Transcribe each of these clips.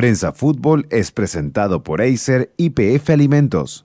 Prensa Fútbol es presentado por Acer y PF Alimentos.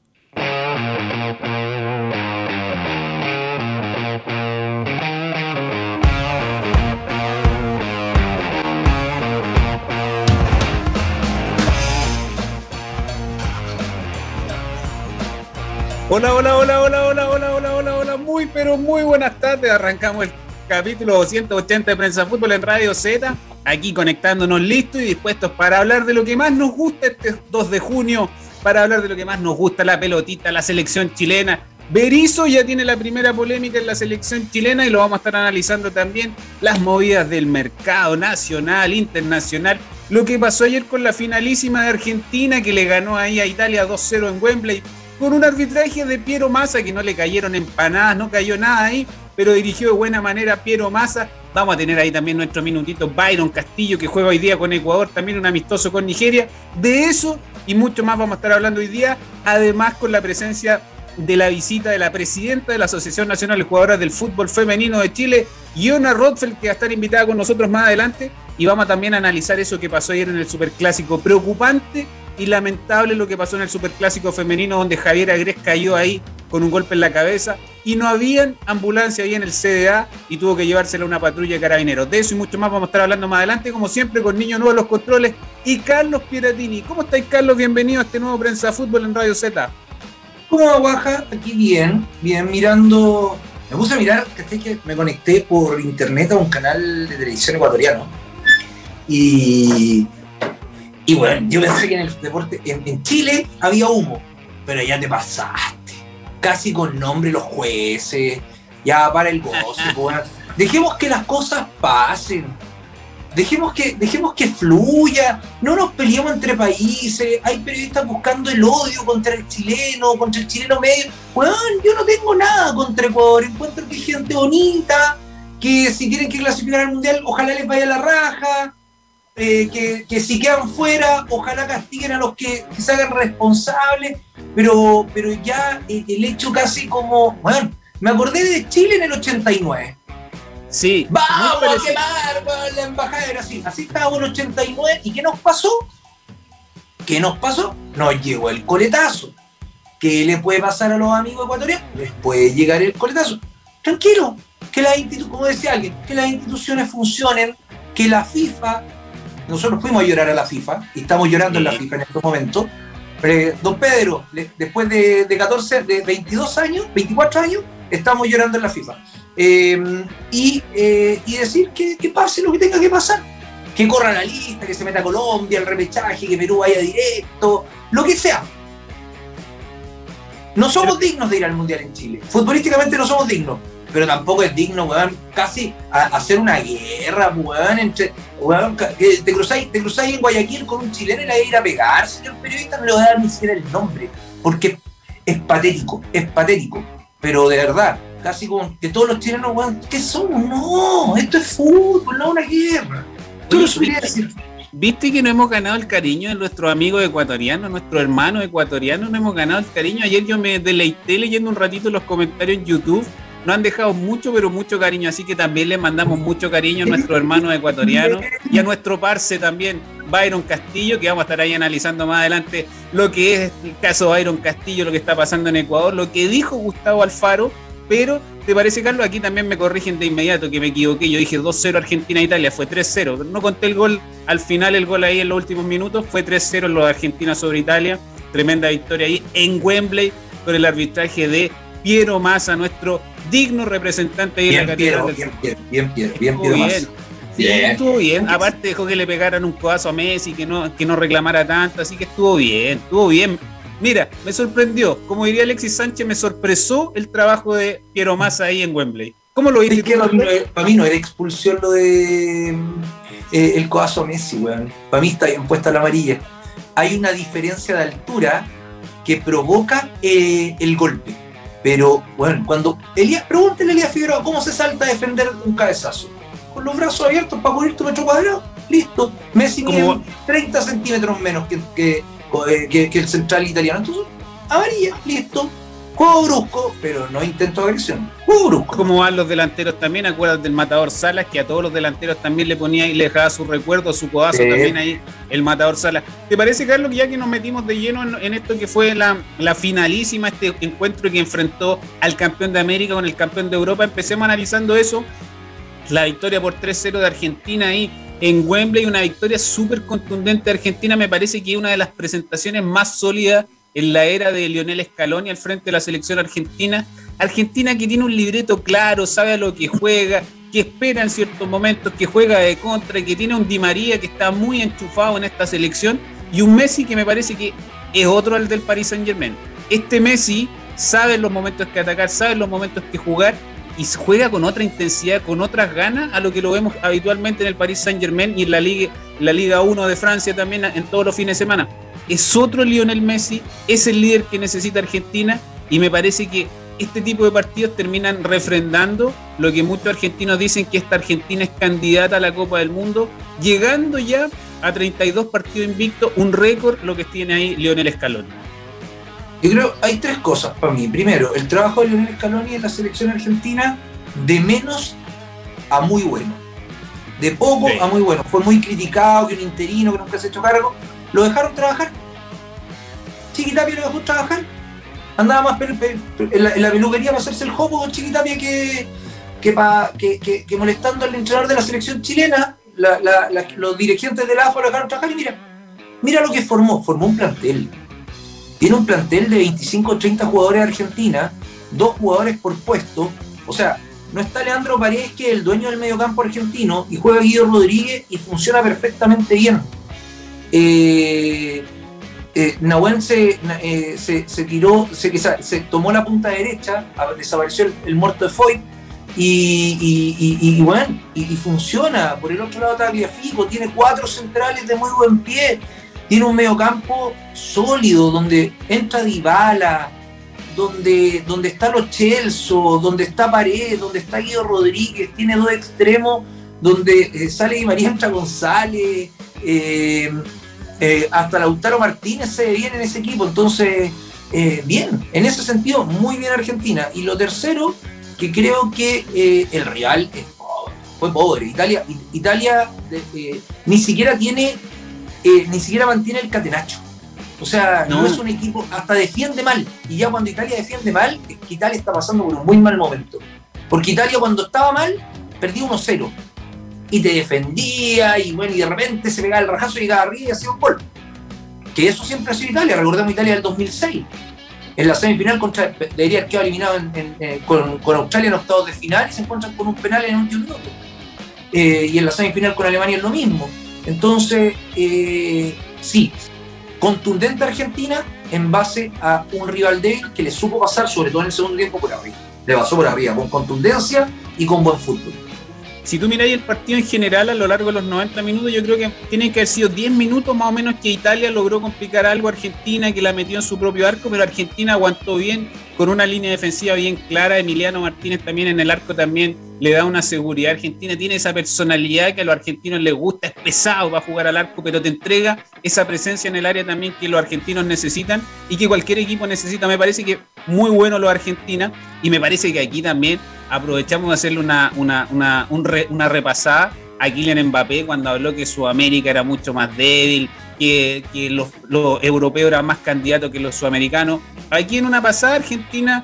Hola, hola, hola, hola, hola, hola, hola, hola, hola, muy, pero muy buenas tardes. Arrancamos el capítulo 280 de Prensa Fútbol en Radio Z, aquí conectándonos listos y dispuestos para hablar de lo que más nos gusta este 2 de junio, para hablar de lo que más nos gusta, la pelotita, la selección chilena. Berizzo ya tiene la primera polémica en la selección chilena y lo vamos a estar analizando también, las movidas del mercado nacional, internacional, lo que pasó ayer con la finalísima de Argentina que le ganó ahí a Italia 2-0 en Wembley con un arbitraje de Piero Massa que no le cayeron empanadas, no cayó nada ahí, pero dirigió de buena manera Piero Massa. Vamos a tener ahí también nuestro minutito Byron Castillo que juega hoy día con Ecuador, también un amistoso con Nigeria. De eso y mucho más vamos a estar hablando hoy día, además con la presencia de la visita de la presidenta de la Asociación Nacional de Jugadoras del Fútbol Femenino de Chile, Iona Rothfeld, que va a estar invitada con nosotros más adelante. Y vamos a también a analizar eso que pasó ayer en el Superclásico. Preocupante y lamentable lo que pasó en el Superclásico femenino donde Javier Agres cayó ahí con un golpe en la cabeza y no habían ambulancia ahí en el CDA y tuvo que llevársela una patrulla de carabineros. De eso y mucho más vamos a estar hablando más adelante, como siempre, con Niño Nuevo los controles y Carlos Piratini. ¿Cómo estáis, Carlos? Bienvenido a este nuevo Prensa Fútbol en Radio Z. ¿Cómo va, Guaja? Aquí bien, bien, mirando. Me puse a mirar, que me conecté por internet a un canal de televisión ecuatoriano. Y y bueno, yo pensé que en el deporte, en, Chile había humo, pero ya te pasaste. Casi con nombre los jueces, ya para el goce, Dejemos que las cosas pasen. Dejemos que, dejemos que fluya, no nos peleemos entre países, hay periodistas buscando el odio contra el chileno, contra el chileno medio. Bueno, yo no tengo nada contra Ecuador, encuentro que hay gente bonita, que si tienen que clasificar al mundial, ojalá les vaya la raja, eh, que, si quedan fuera, ojalá castiguen a los que, se hagan responsables, pero, pero ya el hecho casi como, bueno, me acordé de Chile en el 89. Sí. Vamos a quemar la embajada, era así, así en el 89, ¿y qué nos pasó? ¿Qué nos pasó? Nos llegó el coletazo. ¿Qué le puede pasar a los amigos ecuatorianos? Les puede llegar el coletazo. Tranquilo, que las como decía alguien, que las instituciones funcionen, que la FIFA nosotros fuimos a llorar a la FIFA y estamos llorando en la FIFA en estos momentos. don Pedro, después de, 14, de 22 años, 24 años, estamos llorando en la FIFA. Em, eh, y, decir que, pase lo que tenga que pasar. Que corra la lista, que se meta Colombia, el repechaje, que Perú vaya directo, lo que sea. No somos dignos de ir al Mundial en Chile. Futbolísticamente no somos dignos pero tampoco es digno, weón, casi hacer una guerra, weón, entre, weón, te cruzáis, te cruzáis en Guayaquil con un chileno y le vais a ir a pegar, señor periodista, no le voy a dar ni siquiera el nombre, porque es patético, es patético, pero de verdad, casi como que todos los chilenos, weón, ¿qué somos? No, esto es fútbol, no una guerra. Tú lo decir. ¿Viste que no hemos ganado el cariño de nuestros amigos ecuatorianos, nuestros hermanos ecuatorianos? No hemos ganado el cariño. Ayer yo me deleité leyendo un ratito los comentarios en YouTube nos han dejado mucho, pero mucho cariño, así que también le mandamos mucho cariño a nuestros hermanos ecuatorianos y a nuestro parce también, Byron Castillo, que vamos a estar ahí analizando más adelante lo que es el caso de Byron Castillo, lo que está pasando en Ecuador, lo que dijo Gustavo Alfaro, pero ¿te parece, Carlos? Aquí también me corrigen de inmediato que me equivoqué. Yo dije 2-0 Argentina-Italia, fue 3-0. No conté el gol al final, el gol ahí en los últimos minutos, fue 3-0 lo de Argentina sobre Italia. Tremenda victoria ahí en Wembley con el arbitraje de Piero Massa, nuestro digno representante de la Catedral bien, bien, bien, bien, bien, bien, bien. Sí, estuvo bien. Aparte dejó que le pegaran un codazo a Messi, que no, que no reclamara tanto, así que estuvo bien, estuvo bien. Mira, me sorprendió, como diría Alexis Sánchez, me sorpresó el trabajo de Piero Massa ahí en Wembley. ¿Cómo lo viste? que para mí no era expulsión lo de eh, el codazo a Messi, weón. Para mí está bien puesta la amarilla. Hay una diferencia de altura que provoca eh, el golpe. Pero bueno, cuando Elías, pregúntele a Elías Figueroa cómo se salta a defender un cabezazo. Con los brazos abiertos para cubrir tu metro cuadrado, listo. Messi mide 30 centímetros menos que, que, el central italiano. Entonces, amarilla, listo. Juego brusco, pero no intento de agresión. Juego brusco. Como van los delanteros también, acuerdas del matador Salas, que a todos los delanteros también le ponía y le dejaba su recuerdo, su codazo también ahí, el matador Salas. ¿Te parece, Carlos, que ya que nos metimos de lleno en, esto que fue la, la, finalísima, este encuentro que enfrentó al campeón de América con el campeón de Europa, empecemos analizando eso? La victoria por 3-0 de Argentina ahí en Wembley, una victoria súper contundente de Argentina, me parece que es una de las presentaciones más sólidas en la era de Lionel Scaloni al frente de la selección argentina. Argentina que tiene un libreto claro, sabe a lo que juega, que espera en ciertos momentos, que juega de contra, que tiene un Di María que está muy enchufado en esta selección y un Messi que me parece que es otro al del Paris Saint Germain. Este Messi sabe los momentos que atacar, sabe los momentos que jugar y juega con otra intensidad, con otras ganas a lo que lo vemos habitualmente en el Paris Saint Germain y en la Liga, la Liga 1 de Francia también en todos los fines de semana es otro Lionel Messi, es el líder que necesita Argentina y me parece que este tipo de partidos terminan refrendando lo que muchos argentinos dicen que esta Argentina es candidata a la Copa del Mundo, llegando ya a 32 partidos invictos, un récord lo que tiene ahí Lionel Scaloni. Yo creo hay tres cosas para mí. Primero, el trabajo de Lionel Scaloni en la selección argentina de menos a muy bueno. De poco a muy bueno. Fue muy criticado, que un interino que nunca se ha hecho cargo lo dejaron trabajar. Chiquitapia lo dejó trabajar. Andaba más en, la, peluquería para hacerse el jopo con Chiquitapia que, que, que, molestando al entrenador de la selección chilena. los dirigentes de la AFA lo dejaron trabajar y mira, mira lo que formó. Formó un plantel. Tiene un plantel de 25 o 30 jugadores de Argentina, dos jugadores por puesto. O sea, no está Leandro Paredes, que es el dueño del mediocampo argentino, y juega Guido Rodríguez y funciona perfectamente bien eh, eh, eh, se, tiró, se, tomó la punta derecha, desapareció el, muerto de Foy y, bueno, y, funciona. Por el otro lado Figo, tiene cuatro centrales de muy buen pie, tiene un mediocampo sólido donde entra Dybala, donde, donde está Los Chelso, donde está Paredes, donde está Guido Rodríguez, tiene dos extremos, donde eh, sale Di María entra González, eh, eh, hasta Lautaro Martínez se ve bien en ese equipo, entonces, eh, bien, en ese sentido, muy bien Argentina. Y lo tercero, que creo que el rival fue pobre. Italia, Italia ni siquiera tiene, ni siquiera mantiene el catenacho. O sea, no. es un equipo, hasta defiende mal. Y ya cuando Italia defiende mal, es que Italia está pasando por un muy mal momento. Porque Italia cuando estaba mal, perdió 1-0 y te defendía y bueno, y de repente se pegaba el rajazo y llegaba arriba y hacía un gol. Que eso siempre ha sido Italia, recordemos Italia del 2006. En la semifinal contra, debería haber quedado eliminado eh, con, Australia en octavos de final y se encuentran con un penal en el último minuto. Eh, y en la semifinal con Alemania es lo mismo. Entonces, eh, sí, contundente Argentina en base a un rival débil que le supo pasar, sobre todo en el segundo tiempo, por arriba. Le pasó por arriba, con contundencia y con buen fútbol si tú miráis el partido en general a lo largo de los 90 minutos, yo creo que tienen que haber sido 10 minutos más o menos que Italia logró complicar algo a Argentina, que la metió en su propio arco, pero Argentina aguantó bien con una línea defensiva bien clara. Emiliano Martínez también en el arco también le da una seguridad. Argentina tiene esa personalidad que a los argentinos les gusta, es pesado para jugar al arco, pero te entrega esa presencia en el área también que los argentinos necesitan y que cualquier equipo necesita. Me parece que muy bueno los Argentina y me parece que aquí también aprovechamos de hacerle una, una, una, una repasada a Kylian Mbappé cuando habló que Sudamérica era mucho más débil, que, que los, los, europeos eran más candidatos que los sudamericanos. Aquí en una pasada Argentina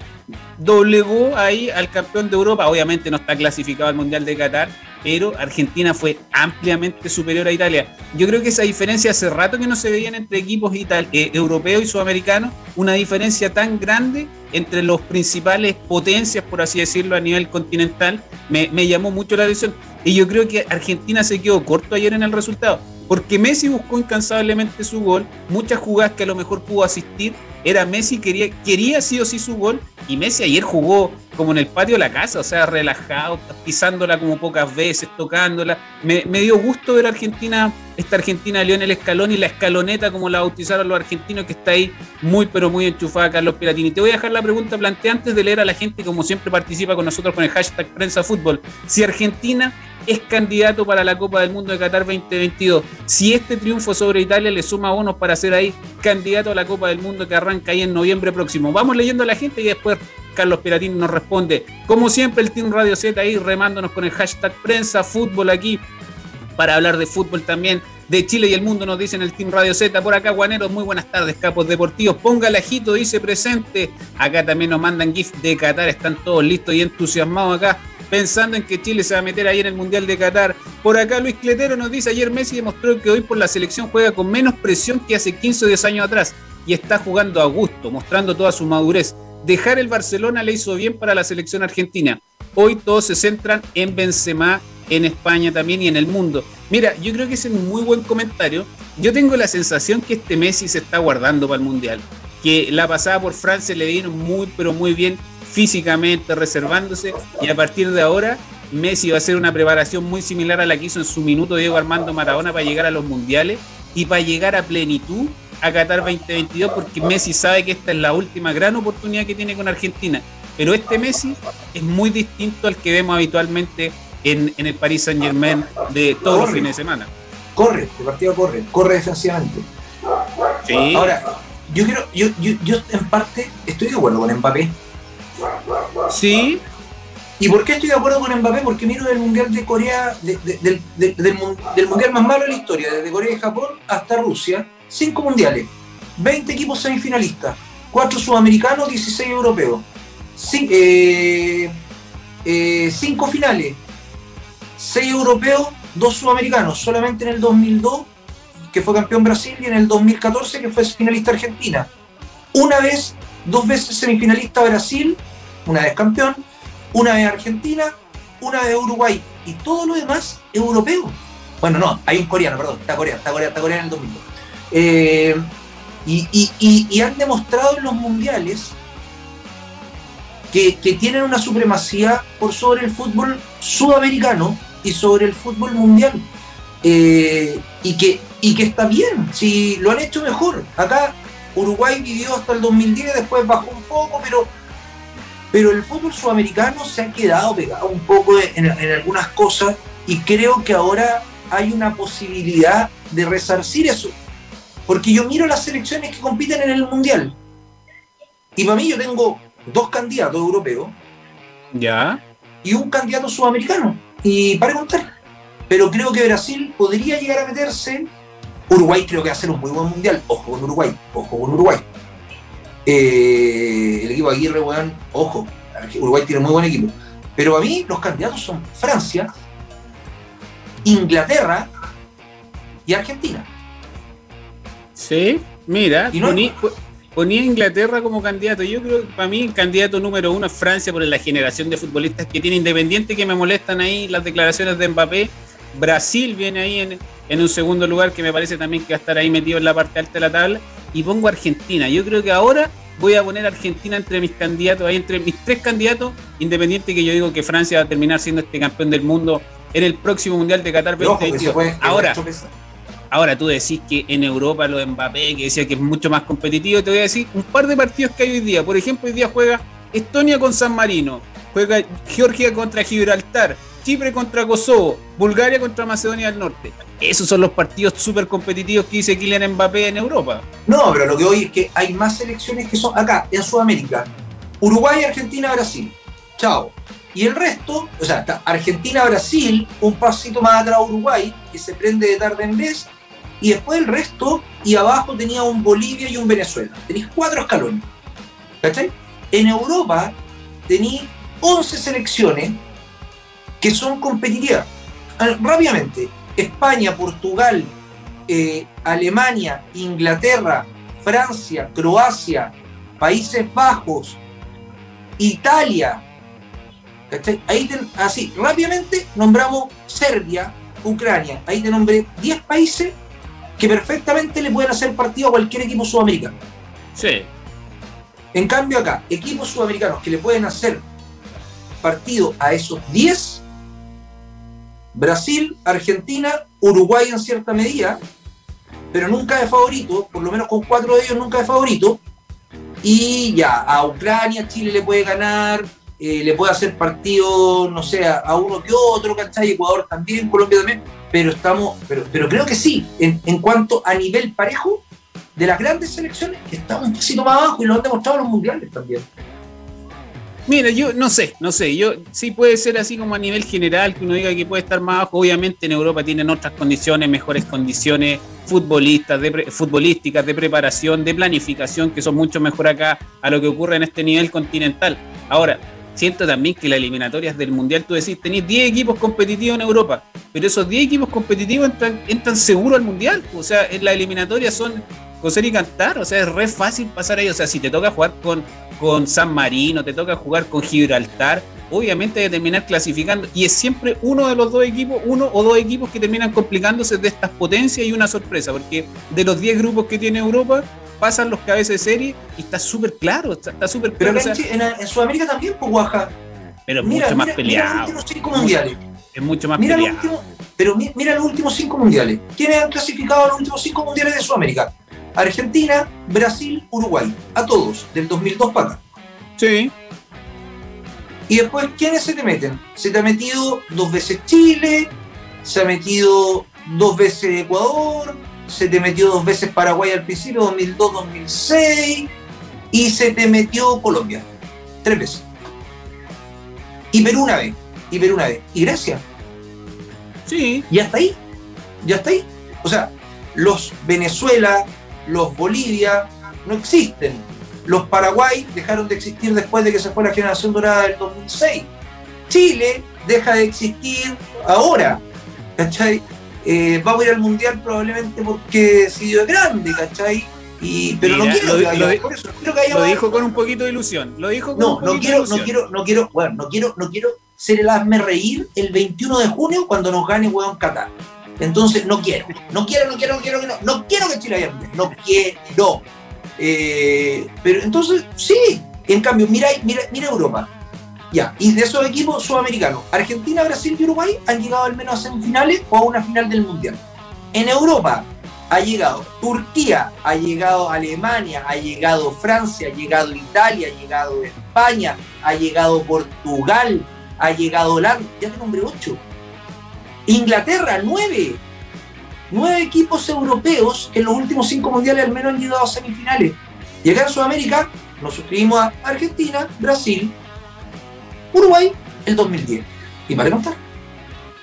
doblegó ahí al campeón de Europa, obviamente no está clasificado al Mundial de Qatar, pero Argentina fue ampliamente superior a Italia. Yo creo que esa diferencia hace rato que no se veían entre equipos eh, europeos y sudamericanos, una diferencia tan grande entre los principales potencias, por así decirlo, a nivel continental, me, me llamó mucho la atención. Y yo creo que Argentina se quedó corto ayer en el resultado, porque Messi buscó incansablemente su gol, muchas jugadas que a lo mejor pudo asistir, era Messi, quería, quería sí o sí su gol, y Messi ayer jugó como en el patio de la casa, o sea, relajado, pisándola como pocas veces, tocándola. Me, dio gusto ver a Argentina, esta Argentina Lionel Escalón y la escaloneta, como la bautizaron los argentinos, que está ahí muy, pero muy enchufada, Carlos Piratini. Te voy a dejar la pregunta planteada antes de leer a la gente, como siempre participa con nosotros con el hashtag Prensa Fútbol. Si Argentina es candidato para la Copa del Mundo de Qatar 2022. Si este triunfo sobre Italia le suma bonos para ser ahí candidato a la Copa del Mundo que arranca ahí en noviembre próximo. Vamos leyendo a la gente y después Carlos Piratín nos responde. Como siempre, el Team Radio Z ahí remándonos con el hashtag prensa fútbol aquí para hablar de fútbol también de Chile y el mundo, nos dicen el Team Radio Z. Por acá, Guaneros, muy buenas tardes, capos deportivos. Ponga el ajito, dice presente. Acá también nos mandan GIF de Qatar, están todos listos y entusiasmados acá, pensando en que Chile se va a meter ahí en el Mundial de Qatar. Por acá, Luis Cletero nos dice: ayer Messi demostró que hoy por la selección juega con menos presión que hace 15 o 10 años atrás y está jugando a gusto, mostrando toda su madurez. Dejar el Barcelona le hizo bien para la selección argentina. Hoy todos se centran en Benzema en España también y en el mundo. Mira, yo creo que es un muy buen comentario. Yo tengo la sensación que este Messi se está guardando para el Mundial. Que la pasada por Francia le vino muy, pero muy bien físicamente, reservándose. Y a partir de ahora, Messi va a hacer una preparación muy similar a la que hizo en su minuto Diego Armando Maradona para llegar a los Mundiales y para llegar a plenitud a Qatar 2022, porque Messi sabe que esta es la última gran oportunidad que tiene con Argentina. Pero este Messi es muy distinto al que vemos habitualmente en, el Paris Saint Germain de todos los fines de semana. Corre, el partido corre, corre defensivamente. Sí. Ahora, yo quiero, yo, yo, yo en parte estoy de acuerdo con Mbappé. Sí. ¿Y por qué estoy de acuerdo con Mbappé? Porque miro el Mundial de Corea, del, del, Mundial más malo de la historia, desde Corea y Japón hasta Rusia, cinco mundiales, 20 equipos semifinalistas, cuatro sudamericanos, 16 europeos, eh, eh, cinco finales, seis europeos, dos sudamericanos, solamente en el 2002, que fue campeón Brasil, y en el 2014, que fue finalista Argentina. Una vez, dos veces semifinalista Brasil, una vez campeón, una vez Argentina, una vez Uruguay, y todo lo demás europeo. Bueno, no, hay un coreano, perdón, está Corea, está Corea, está Corea en el 2002. Eh, y, han demostrado en los mundiales que, que, tienen una supremacía por sobre el fútbol sudamericano y sobre el fútbol mundial. Eh, y, que, y que está bien, si lo han hecho mejor. Acá Uruguay vivió hasta el 2010, después bajó un poco, pero, pero el fútbol sudamericano se ha quedado pegado un poco en, en algunas cosas y creo que ahora hay una posibilidad de resarcir eso. Porque yo miro las selecciones que compiten en el Mundial. Y para mí yo tengo dos candidatos europeos. Ya. Y un candidato sudamericano y para contar. Pero creo que Brasil podría llegar a meterse. Uruguay creo que va a ser un muy buen mundial. Ojo con Uruguay, ojo con Uruguay. Eh, el equipo Aguirre, weón, ojo. Uruguay tiene muy buen equipo. Pero a mí los candidatos son Francia, Inglaterra y Argentina. Sí, mira, ponía Inglaterra como candidato. Yo creo que para mí el candidato número uno es Francia por la generación de futbolistas que tiene Independiente que me molestan ahí las declaraciones de Mbappé. Brasil viene ahí en, en, un segundo lugar que me parece también que va a estar ahí metido en la parte alta de la tabla. Y pongo Argentina. Yo creo que ahora voy a poner Argentina entre mis candidatos, ahí entre mis tres candidatos, Independiente que yo digo que Francia va a terminar siendo este campeón del mundo en el próximo Mundial de Qatar 2022. Ahora, Ahora tú decís que en Europa lo de Mbappé, que decía que es mucho más competitivo, te voy a decir un par de partidos que hay hoy día. Por ejemplo, hoy día juega Estonia con San Marino, juega Georgia contra Gibraltar, Chipre contra Kosovo, Bulgaria contra Macedonia del Norte. Esos son los partidos súper competitivos que dice Kylian Mbappé en Europa. No, pero lo que hoy es que hay más selecciones que son acá, en Sudamérica. Uruguay, Argentina, Brasil. Chao. Y el resto, o sea, Argentina, Brasil, un pasito más atrás Uruguay, que se prende de tarde en vez, y después el resto, y abajo tenía un Bolivia y un Venezuela. Tenéis cuatro escalones. ¿Cachai? En Europa tenéis 11 selecciones que son competitivas. Rápidamente, España, Portugal, eh, Alemania, Inglaterra, Francia, Croacia, Países Bajos, Italia. ¿cachai? Ahí así, rápidamente nombramos Serbia, Ucrania. Ahí te nombré 10 países que perfectamente le pueden hacer partido a cualquier equipo sudamericano. Sí. En cambio acá, equipos sudamericanos que le pueden hacer partido a esos 10, Brasil, Argentina, Uruguay en cierta medida, pero nunca de favorito, por lo menos con cuatro de ellos nunca de favorito, y ya, a Ucrania, Chile le puede ganar, eh, le puede hacer partido, no sé, a uno que otro, ¿cachai? Ecuador también, Colombia también, pero estamos, pero, creo que sí, en, en cuanto a nivel parejo, de las grandes selecciones, estamos un poquito más abajo y lo han demostrado los mundiales también. Mira, yo no sé, no sé, yo sí puede ser así como a nivel general, que uno diga que puede estar más abajo. Obviamente en Europa tienen otras condiciones, mejores condiciones futbolistas, de futbolísticas, de preparación, de planificación, que son mucho mejor acá a lo que ocurre en este nivel continental. Ahora, siento también que las eliminatorias del Mundial, tú decís, tenéis 10 equipos competitivos en Europa, pero esos 10 equipos competitivos entran, entran seguro al Mundial. O sea, en las eliminatorias son coser y cantar, o sea, es re fácil pasar ahí. O sea, si te toca jugar con, con San Marino, te toca jugar con Gibraltar, obviamente hay que terminar clasificando. Y es siempre uno de los dos equipos, uno o dos equipos que terminan complicándose de estas potencias y una sorpresa, porque de los 10 grupos que tiene Europa, pasan los cabezas de serie y está súper claro, está súper claro. Pero en, Sudamérica también, pues Oaxaca. Pero es mucho más peleado. Mira los últimos cinco mundiales. Es mucho más mira peleado. Pero mira los últimos cinco mundiales. ¿Quiénes han clasificado a los últimos cinco mundiales de Sudamérica? Argentina, Brasil, Uruguay. A todos, del 2002 para acá. Sí. Y después, ¿quiénes se te meten? Se te ha metido dos veces Chile, se ha metido dos veces Ecuador, se te metió dos veces Paraguay al principio, 2002, 2006, y se te metió Colombia, tres veces. Y Perú una vez, y Perú una vez. Y gracias. Sí. Y hasta ahí, ya está ahí. O sea, los Venezuela, los Bolivia, no existen. Los Paraguay dejaron de existir después de que se fue la generación dorada del 2006. Chile deja de existir ahora. ¿Cachai? Eh, vamos a ir al mundial probablemente porque sido grande, ¿cachai? Y, pero no quiero lo, lo, dijo con un poquito de ilusión. Lo dijo con no, un no quiero, no quiero, no quiero, bueno, no quiero, no quiero ser el hazme reír el 21 de junio cuando nos gane weón Qatar. Entonces no quiero, no quiero, no quiero, no quiero, no, no quiero que Chile vaya no quiero. Eh, pero entonces, sí, en cambio, mira, mira, mira Europa. Ya, y de esos equipos sudamericanos, Argentina, Brasil y Uruguay han llegado al menos a semifinales o a una final del Mundial. En Europa ha llegado Turquía, ha llegado Alemania, ha llegado Francia, ha llegado Italia, ha llegado España, ha llegado Portugal, ha llegado Holanda, ya te nombré ocho. Inglaterra, nueve. Nueve equipos europeos que en los últimos cinco mundiales al menos han llegado a semifinales. Y acá en Sudamérica nos suscribimos a Argentina, Brasil, Uruguay el 2010. Y para contar.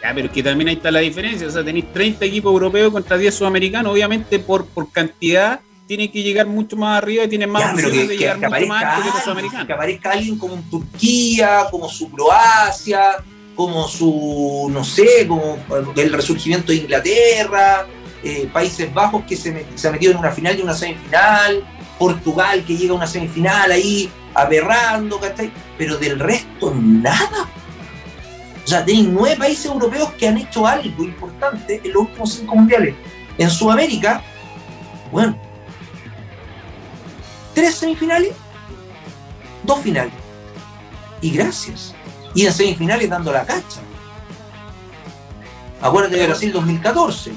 Ya, pero que también ahí está la diferencia. O sea, tenéis 30 equipos europeos contra 10 sudamericanos. Obviamente, por, por cantidad, tiene que llegar mucho más arriba y tiene más ya, que, de llegar mucho más alto que aparezca alguien como Turquía, como su Croacia, como su, no sé, como el resurgimiento de Inglaterra, eh, Países Bajos que se, se ha metido en una final y una semifinal, Portugal que llega a una semifinal ahí aberrando, ¿cachai? Pero del resto nada. O sea, tenéis nueve países europeos que han hecho algo importante en los últimos cinco mundiales. En Sudamérica, bueno, tres semifinales, dos finales. Y gracias. Y en semifinales dando la cacha. Acuérdate de Brasil 2014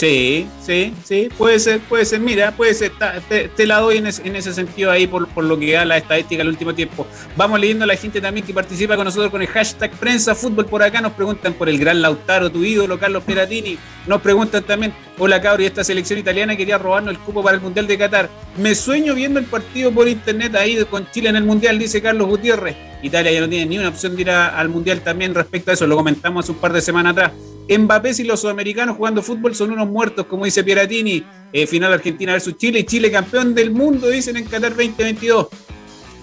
Sí, sí, sí, puede ser, puede ser. Mira, puede ser, te, la doy en, ese sentido ahí por, lo que da la estadística el último tiempo. Vamos leyendo a la gente también que participa con nosotros con el hashtag prensa fútbol por acá. Nos preguntan por el gran Lautaro, tu ídolo, Carlos Peratini. Nos preguntan también, hola cabro, y esta selección italiana quería robarnos el cupo para el Mundial de Qatar. Me sueño viendo el partido por internet ahí con Chile en el Mundial, dice Carlos Gutiérrez. Italia ya no tiene ni una opción de ir al Mundial también respecto a eso, lo comentamos hace un par de semanas atrás. Mbappé y los sudamericanos jugando fútbol son unos muertos, como dice Pieratini. Eh, final Argentina versus Chile Chile campeón del mundo, dicen en Qatar 2022.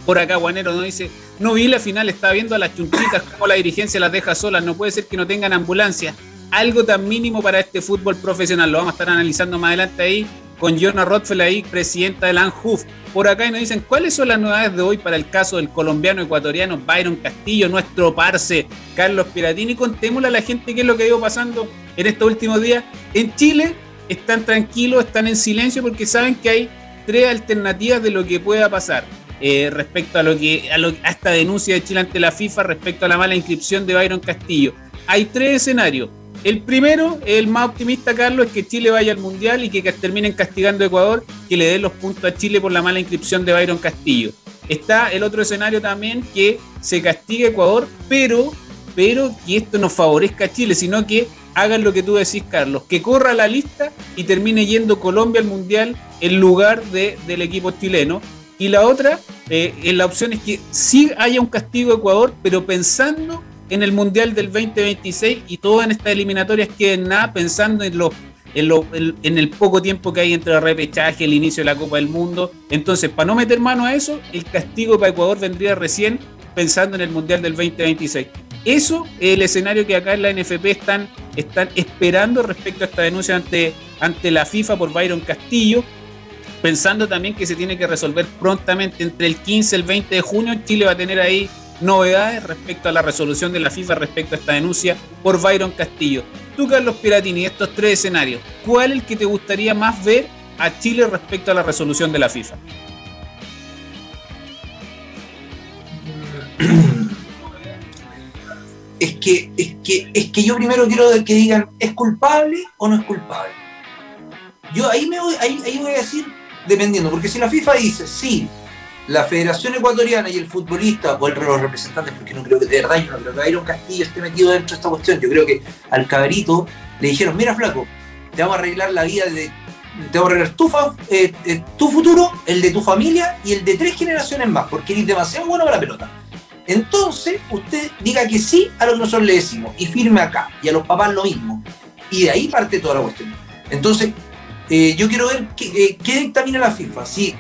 Por acá Guanero nos dice, no vi la final, estaba viendo a las chuntitas como la dirigencia las deja solas, no puede ser que no tengan ambulancia. Algo tan mínimo para este fútbol profesional, lo vamos a estar analizando más adelante ahí con Jonah Rothfeld ahí, presidenta del ANJUF. Por acá y nos dicen, ¿cuáles son las novedades de hoy para el caso del colombiano ecuatoriano Byron Castillo, nuestro parce Carlos Piratini? Contémosle a la gente qué es lo que ha ido pasando en estos últimos días. En Chile están tranquilos, están en silencio porque saben que hay tres alternativas de lo que pueda pasar. Eh, respecto a lo que a, esta denuncia de Chile ante la FIFA respecto a la mala inscripción de Byron Castillo. Hay tres escenarios. El primero, el más optimista, Carlos, es que Chile vaya al Mundial y que terminen castigando a Ecuador, que le den los puntos a Chile por la mala inscripción de Byron Castillo. está el otro escenario también que se castigue Ecuador, pero, pero que esto no favorezca a Chile, sino que hagan lo que tú decís, Carlos, que corra la lista y termine yendo Colombia al Mundial en lugar de, del equipo chileno. Y la otra, eh, la opción es que sí haya un castigo a Ecuador, pero pensando en el Mundial del 2026 y todas en estas eliminatorias queden nada pensando en los en, el poco tiempo que hay entre el repechaje, el inicio de la Copa del Mundo. Entonces, para no meter mano a eso, el castigo para Ecuador vendría recién pensando en el Mundial del 2026. Eso es el escenario que acá en la NFP están, están esperando respecto a esta denuncia ante, ante la FIFA por Byron Castillo, pensando también que se tiene que resolver prontamente entre el 15 y el 20 de junio. Chile va a tener ahí novedades respecto a la resolución de la FIFA respecto a esta denuncia por Byron Castillo. Tú, Carlos Piratini, estos tres escenarios, ¿cuál es el que te gustaría más ver a Chile respecto a la resolución de la FIFA? Es que, es que, es que yo primero quiero que digan, ¿es culpable o no es culpable? Yo ahí me voy, ahí, ahí voy a decir, dependiendo, porque si la FIFA dice, sí, la Federación Ecuatoriana y el futbolista, o el, los representantes, porque no creo que de verdad yo no creo que Iron Castillo esté metido dentro de esta cuestión. Yo creo que al cabrito le dijeron, mira flaco, te vamos a arreglar la vida de. Te vamos a arreglar tu, eh, eh, tu futuro, el de tu familia y el de tres generaciones más, porque eres demasiado bueno para la pelota. Entonces, usted diga que sí a lo que nosotros le decimos y firme acá, y a los papás lo mismo. Y de ahí parte toda la cuestión. Entonces, eh, yo quiero ver qué, qué dictamina la FIFA. Si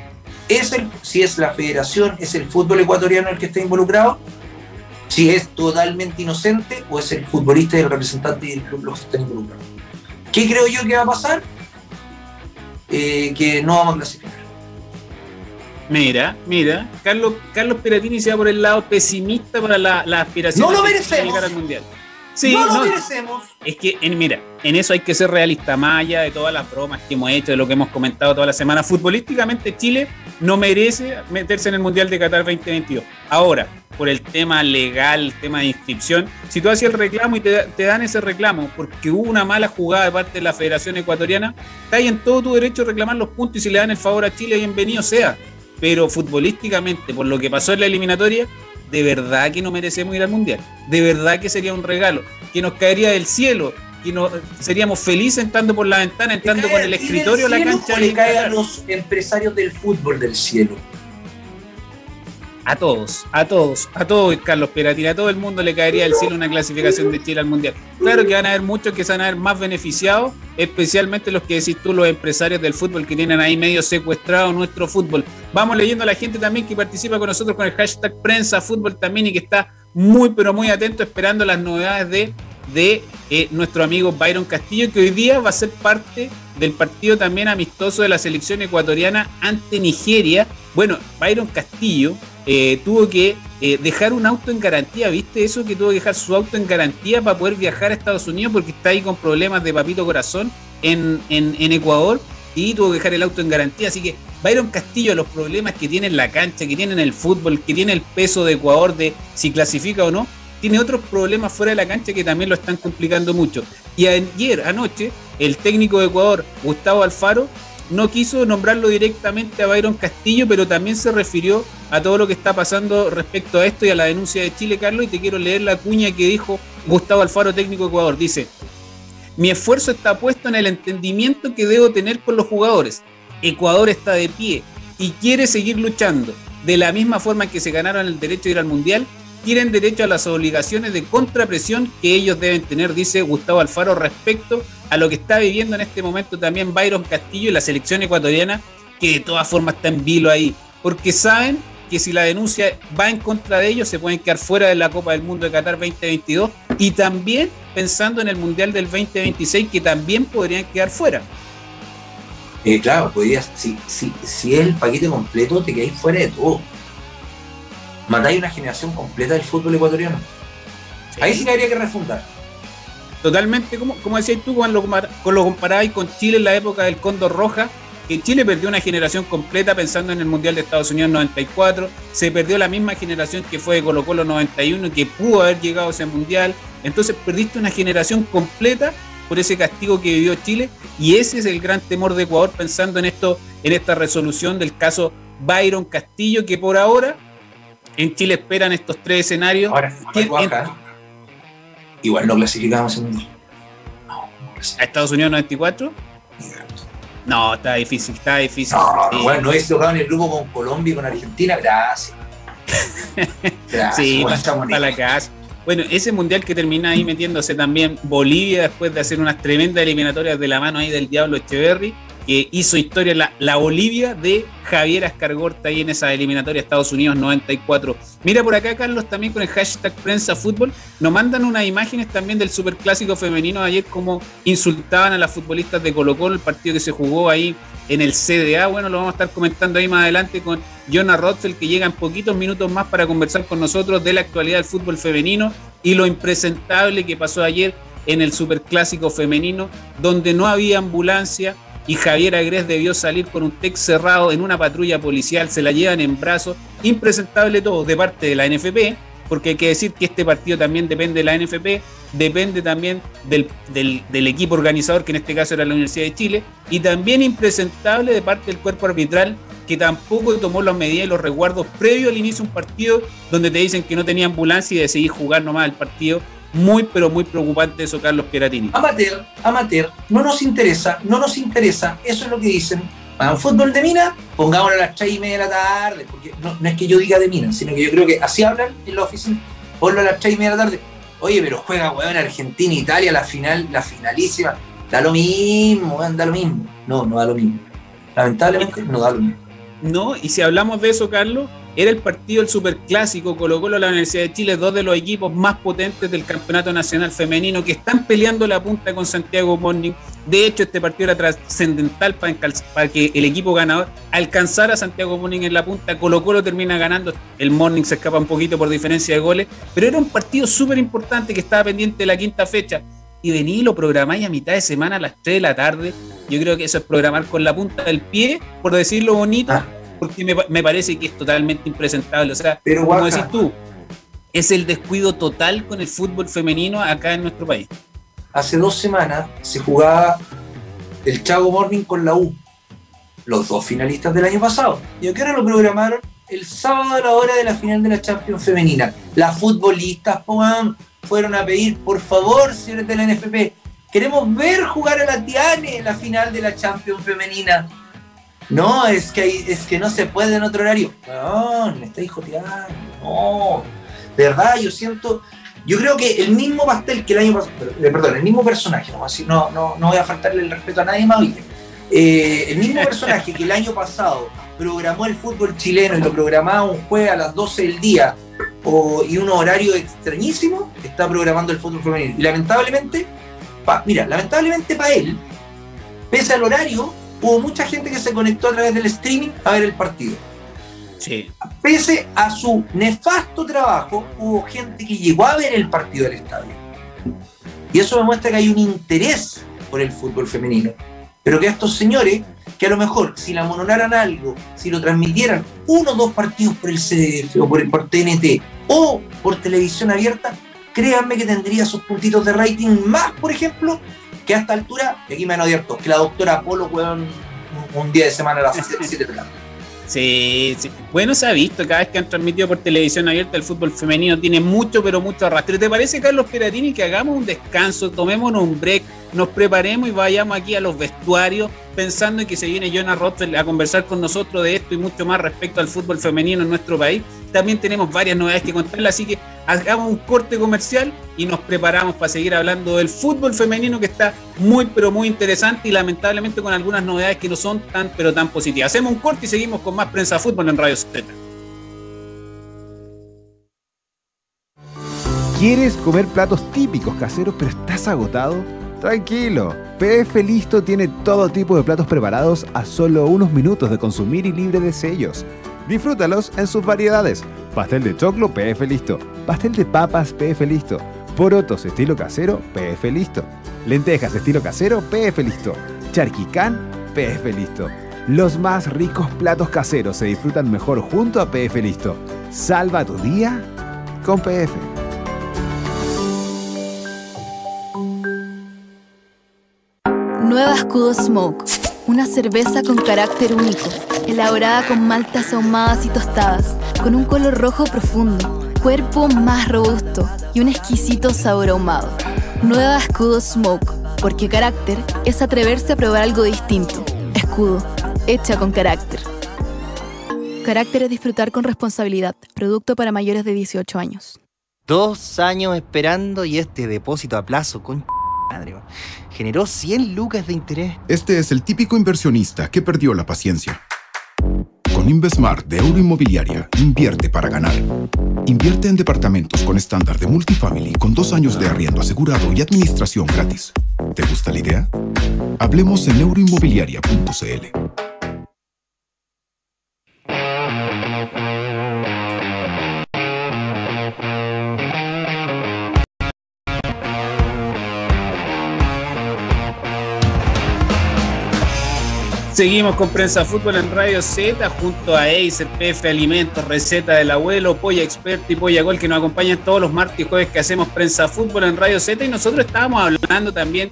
es el, si es la federación, es el fútbol ecuatoriano el que está involucrado, si es totalmente inocente o es el futbolista y el representante del club los que están involucrados. ¿Qué creo yo que va a pasar? Eh, que no vamos a clasificar. Mira, mira, Carlos, Carlos Piratini se va por el lado pesimista para la, la aspiración no lo merecemos. al mundial. Sí, no lo merecemos. Es que, en, mira, en eso hay que ser realista, más allá de todas las bromas que hemos hecho, de lo que hemos comentado toda la semana. Futbolísticamente, Chile no merece meterse en el Mundial de Qatar 2022. Ahora, por el tema legal, el tema de inscripción, si tú haces el reclamo y te, dan ese reclamo porque hubo una mala jugada de parte de la Federación Ecuatoriana, está en todo tu derecho a reclamar los puntos y si le dan el favor a Chile, bienvenido sea. Pero futbolísticamente, por lo que pasó en la eliminatoria, de verdad que no merecemos ir al mundial, de verdad que sería un regalo, que nos caería del cielo, que no, seríamos felices entrando por la ventana, entrando con el escritorio a la cancha. le cae a los empresarios del fútbol del cielo? A todos, a todos, a todos, Carlos Peratina, a todo el mundo le caería del cielo una clasificación de Chile al Mundial. Claro que van a haber muchos que se van a ver más beneficiados, especialmente los que decís tú, los empresarios del fútbol que tienen ahí medio secuestrado nuestro fútbol. Vamos leyendo a la gente también que participa con nosotros con el hashtag prensa fútbol también y que está muy, pero muy atento esperando las novedades de, de eh, nuestro amigo Byron Castillo, que hoy día va a ser parte del partido también amistoso de la selección ecuatoriana ante Nigeria. Bueno, Byron Castillo eh, tuvo que eh, dejar un auto en garantía, ¿viste eso? Que tuvo que dejar su auto en garantía para poder viajar a Estados Unidos porque está ahí con problemas de papito corazón en, en, Ecuador y tuvo que dejar el auto en garantía. Así que Byron Castillo, los problemas que tiene en la cancha, que tiene en el fútbol, que tiene el peso de Ecuador de si clasifica o no, tiene otros problemas fuera de la cancha que también lo están complicando mucho. Y ayer, anoche, el técnico de Ecuador, Gustavo Alfaro, no quiso nombrarlo directamente a Byron Castillo, pero también se refirió a todo lo que está pasando respecto a esto y a la denuncia de Chile, Carlos, y te quiero leer la cuña que dijo Gustavo Alfaro, técnico de Ecuador. Dice, mi esfuerzo está puesto en el entendimiento que debo tener con los jugadores. Ecuador está de pie y quiere seguir luchando. De la misma forma que se ganaron el derecho de ir al Mundial, tienen derecho a las obligaciones de contrapresión que ellos deben tener, dice Gustavo Alfaro, respecto a lo que está viviendo en este momento también Byron Castillo y la selección ecuatoriana, que de todas formas está en vilo ahí, porque saben que si la denuncia va en contra de ellos, se pueden quedar fuera de la Copa del Mundo de Qatar 2022 y también pensando en el Mundial del 2026, que también podrían quedar fuera. Eh, claro, podrías, si, si, si es el paquete completo, te quedáis fuera de todo. Matáis una generación completa del fútbol ecuatoriano. Ahí sí que habría que refundar. Totalmente, como, como decías tú, cuando lo, lo comparabas con Chile en la época del Cóndor Roja, que Chile perdió una generación completa pensando en el Mundial de Estados Unidos 94, se perdió la misma generación que fue de Colo Colo 91, que pudo haber llegado a ese Mundial, entonces perdiste una generación completa por ese castigo que vivió Chile y ese es el gran temor de Ecuador pensando en esto, en esta resolución del caso Byron Castillo, que por ahora en Chile esperan estos tres escenarios. Ahora, igual no clasificamos en ¿A Estados Unidos 94? No, está difícil, está difícil. No, bueno, no es tocado en el grupo con Colombia y con Argentina, gracias. gracias sí, a la casa. Bueno, ese mundial que termina ahí metiéndose también Bolivia después de hacer unas tremendas eliminatorias de la mano ahí del Diablo Echeverry que hizo historia la, Bolivia de Javier Ascargorta ahí en esa eliminatoria Estados Unidos 94. Mira por acá, Carlos, también con el hashtag Prensa Fútbol, nos mandan unas imágenes también del superclásico femenino ayer, como insultaban a las futbolistas de Colo Colo, el partido que se jugó ahí en el CDA. Bueno, lo vamos a estar comentando ahí más adelante con Jonah Rothfeld, que llega en poquitos minutos más para conversar con nosotros de la actualidad del fútbol femenino y lo impresentable que pasó ayer en el superclásico femenino, donde no había ambulancia, y Javier Agrés debió salir con un tex cerrado en una patrulla policial, se la llevan en brazos, impresentable todo de parte de la NFP, porque hay que decir que este partido también depende de la NFP, depende también del, del, equipo organizador, que en este caso era la Universidad de Chile, y también impresentable de parte del cuerpo arbitral, que tampoco tomó las medidas y los resguardos previos al inicio de un partido donde te dicen que no tenía ambulancia y de seguir jugar nomás el partido muy, pero muy preocupante eso, Carlos Piratini. Amateur, amateur, no nos interesa, no nos interesa, eso es lo que dicen. Para un fútbol de mina, pongámoslo a las 3 y media de la tarde, porque no, es que yo diga de mina, sino que yo creo que así hablan en la oficina, ponlo a las 3 y media de la tarde. Oye, pero juega, weón, Argentina, Italia, la final, la finalísima. Da lo mismo, weón, da lo mismo. No, no da lo mismo. Lamentablemente no da lo mismo. No, y si hablamos de eso, Carlos, era el partido el superclásico, Colo Colo la Universidad de Chile, dos de los equipos más potentes del Campeonato Nacional Femenino que están peleando la punta con Santiago Morning. De hecho, este partido era trascendental para, que el equipo ganador alcanzara a Santiago Morning en la punta. Colo Colo termina ganando, el Morning se escapa un poquito por diferencia de goles, pero era un partido súper importante que estaba pendiente de la quinta fecha. Y venís y lo programáis a mitad de semana a las 3 de la tarde. Yo creo que eso es programar con la punta del pie, por decirlo bonito. Ah porque me, parece que es totalmente impresentable. O sea, como decís tú, es el descuido total con el fútbol femenino acá en nuestro país. Hace dos semanas se jugaba el Chago Morning con la U, los dos finalistas del año pasado. ¿Y a qué hora lo programaron? El sábado a la hora de la final de la Champions Femenina. Las futbolistas fueron a pedir, por favor, señores de la NFP, queremos ver jugar a la Tiane en la final de la Champions Femenina no, es que, es que no se puede en otro horario. No, me está joteando. No. De verdad, yo siento. Yo creo que el mismo pastel que el año pasado. Eh, perdón, el mismo personaje, no, no, no, voy a faltarle el respeto a nadie más eh, el mismo personaje que el año pasado programó el fútbol chileno y lo programaba un jueves a las 12 del día y un horario extrañísimo, está programando el fútbol femenino. Y lamentablemente, mira, lamentablemente para él, pese al horario, hubo mucha gente que se conectó a través del streaming a ver el partido. Sí. Pese a su nefasto trabajo, hubo gente que llegó a ver el partido del estadio. Y eso demuestra que hay un interés por el fútbol femenino. Pero que estos señores, que a lo mejor si la mononaran algo, si lo transmitieran uno o dos partidos por el CDF o por, por TNT o por televisión abierta, créanme que tendría sus puntitos de rating más, por ejemplo, que a esta altura, y aquí me han abierto, que la doctora Polo, weón, un, día de semana a las 7 de la Sí, sí, bueno, se ha visto cada vez que han transmitido por televisión abierta el fútbol femenino tiene mucho, pero mucho arrastre. ¿Te parece, Carlos Peratini, que hagamos un descanso, tomémonos un break, nos preparemos y vayamos aquí a los vestuarios pensando en que se viene Jonah Rothfeld a conversar con nosotros de esto y mucho más respecto al fútbol femenino en nuestro país? También tenemos varias novedades que contarle, así que hagamos un corte comercial y nos preparamos para seguir hablando del fútbol femenino que está muy pero muy interesante y lamentablemente con algunas novedades que no son tan pero tan positivas. Hacemos un corte y seguimos con más prensa fútbol en Radio Z. ¿Quieres comer platos típicos caseros pero estás agotado? Tranquilo, PF Listo tiene todo tipo de platos preparados a solo unos minutos de consumir y libre de sellos. Disfrútalos en sus variedades. Pastel de choclo, PF listo. Pastel de papas, PF listo. Porotos estilo casero, PF listo. Lentejas estilo casero, PF listo. Charquicán, PF listo. Los más ricos platos caseros se disfrutan mejor junto a PF listo. Salva tu día con PF. Nueva Escudo Smoke Una cerveza con carácter único, elaborada con maltas ahumadas y tostadas, con un color rojo profundo, cuerpo más robusto y un exquisito sabor ahumado. Nueva Escudo Smoke, porque carácter es atreverse a probar algo distinto. Escudo, hecha con carácter. Carácter es disfrutar con responsabilidad. Producto para mayores de 18 años. Dos años esperando y este depósito a plazo, con madre. Generó 100 lucas de interés. Este es el típico inversionista que perdió la paciencia. Con Invesmart de Euroinmobiliaria, invierte para ganar. Invierte en departamentos con estándar de multifamily con dos años de arriendo asegurado y administración gratis. ¿Te gusta la idea? Hablemos en euroinmobiliaria.cl. Seguimos con Prensa Fútbol en Radio Z junto a Acer, PF Alimentos, Receta del Abuelo, Polla Experto y Polla Gol que nos acompañan todos los martes y jueves que hacemos Prensa Fútbol en Radio Z. Y nosotros estábamos hablando también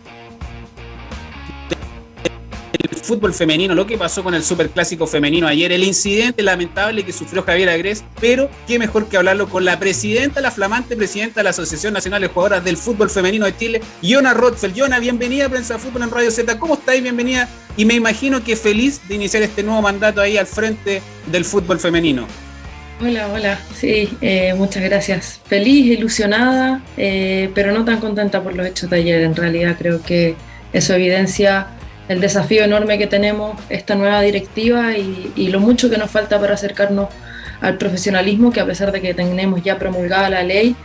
fútbol femenino, lo que pasó con el superclásico femenino ayer, el incidente lamentable que sufrió Javier Agres, pero qué mejor que hablarlo con la presidenta, la flamante presidenta de la Asociación Nacional de Jugadoras del Fútbol Femenino de Chile, Yona Rothfeld. Yona, bienvenida a Prensa Fútbol en Radio Z, ¿cómo estáis? Bienvenida y me imagino que feliz de iniciar este nuevo mandato ahí al frente del fútbol femenino. Hola, hola, sí, eh, muchas gracias. Feliz, ilusionada, eh, pero no tan contenta por los hechos de ayer. En realidad creo que eso evidencia el desafío enorme que tenemos esta nueva directiva y, lo mucho que nos falta para acercarnos al profesionalismo, que a pesar de que tenemos ya promulgada la ley,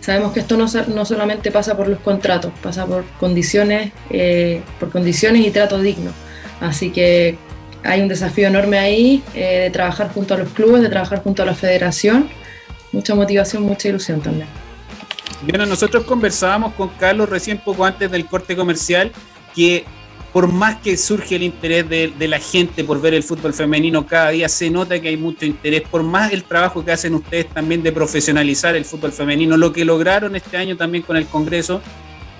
sabemos que esto no, no solamente pasa por los contratos, pasa por condiciones, eh, por condiciones y trato digno. Así que hay un desafío enorme ahí eh, de trabajar junto a los clubes, de trabajar junto a la federación. Mucha motivación, mucha ilusión también. Bueno, nosotros conversábamos con Carlos recién poco antes del corte comercial que por más que surge el interés de, la gente por ver el fútbol femenino, cada día se nota que hay mucho interés, por más el trabajo que hacen ustedes también de profesionalizar el fútbol femenino, lo que lograron este año también con el Congreso,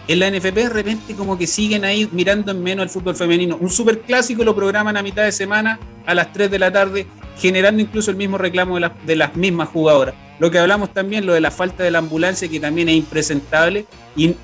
en la NFP de repente como que siguen ahí mirando en menos el fútbol femenino. Un super clásico lo programan a mitad de semana a las 3 de la tarde, generando incluso el mismo reclamo de, de las mismas jugadoras. Lo que hablamos también, lo de la falta de la ambulancia, que también es impresentable, y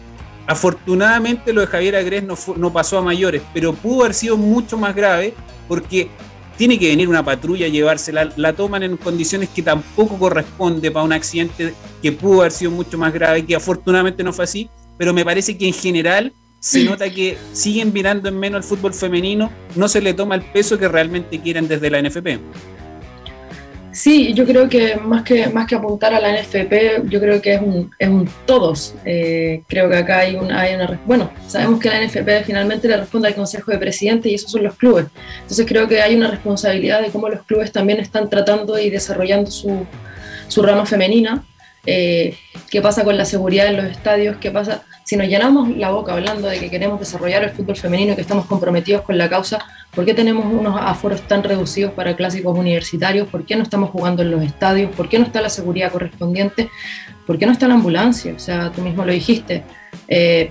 Afortunadamente lo de Javier Agres no, pasó a mayores, pero pudo haber sido mucho más grave porque tiene que venir una patrulla a llevársela, la toman en condiciones que tampoco corresponde para un accidente que pudo haber sido mucho más grave, que afortunadamente no fue así, pero me parece que en general se nota que siguen mirando en menos el fútbol femenino, no se le toma el peso que realmente quieren desde la NFP. Sí, yo creo que más que, más que apuntar a la NFP, yo creo que es un, es un todos. Eh, creo que acá hay hay una... Bueno, sabemos que la NFP finalmente le responde al Consejo de Presidentes y esos son los clubes. Entonces creo que hay una responsabilidad de cómo los clubes también están tratando y desarrollando su, su rama femenina. Eh, ¿Qué pasa con la seguridad en los estadios? ¿Qué pasa si nos llenamos la boca hablando de que queremos desarrollar el fútbol femenino y que estamos comprometidos con la causa? ¿Por qué tenemos unos aforos tan reducidos para clásicos universitarios? ¿Por qué no estamos jugando en los estadios? ¿Por qué no está la seguridad correspondiente? ¿Por qué no está la ambulancia? O sea, tú mismo lo dijiste. Eh,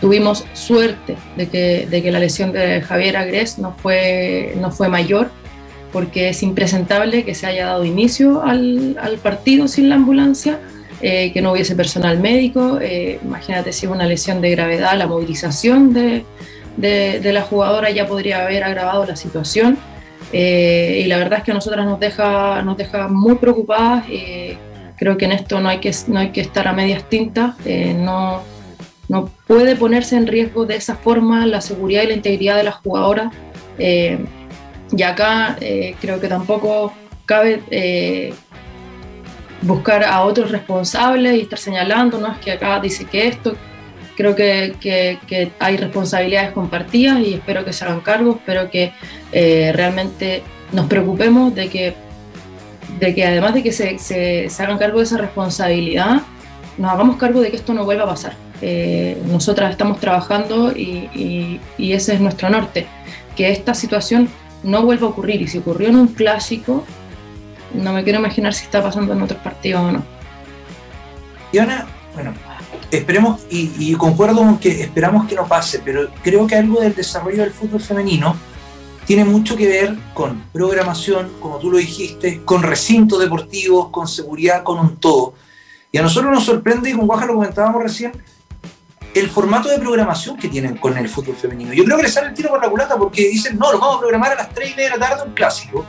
tuvimos suerte de que, de que, la lesión de Javier Agres no fue, no fue mayor, porque es impresentable que se haya dado inicio al, al partido sin la ambulancia, eh, que no hubiese personal médico. Eh, imagínate si es una lesión de gravedad, la movilización de, de, la jugadora ya podría haber agravado la situación. Eh, y la verdad es que a nosotras nos deja, nos deja muy preocupadas. creo que en esto no hay que, no hay que estar a medias tintas. Eh, no, no puede ponerse en riesgo de esa forma la seguridad y la integridad de las jugadoras. Eh, y acá creo que tampoco cabe buscar a otros responsables y estar señalando, no es que acá dice que esto, creo que, hay responsabilidades compartidas y espero que se hagan cargo, espero que eh, realmente nos preocupemos de que, de que además de que se, hagan cargo de esa responsabilidad, nos hagamos cargo de que esto no vuelva a pasar. Eh, nosotras estamos trabajando y, y, ese es nuestro norte, que esta situación no vuelva a ocurrir y si ocurrió en un clásico, no me quiero imaginar si está pasando en otros partidos o no. Diana, bueno, esperemos, y, concuerdo con que esperamos que no pase, pero creo que algo del desarrollo del fútbol femenino tiene mucho que ver con programación, como tú lo dijiste, con recintos deportivos, con seguridad, con un todo. Y a nosotros nos sorprende, y con Guaja lo comentábamos recién, el formato de programación que tienen con el fútbol femenino. Yo creo que le sale el tiro por la culata porque dicen, no, lo vamos a programar a las 3 y media de la tarde un clásico.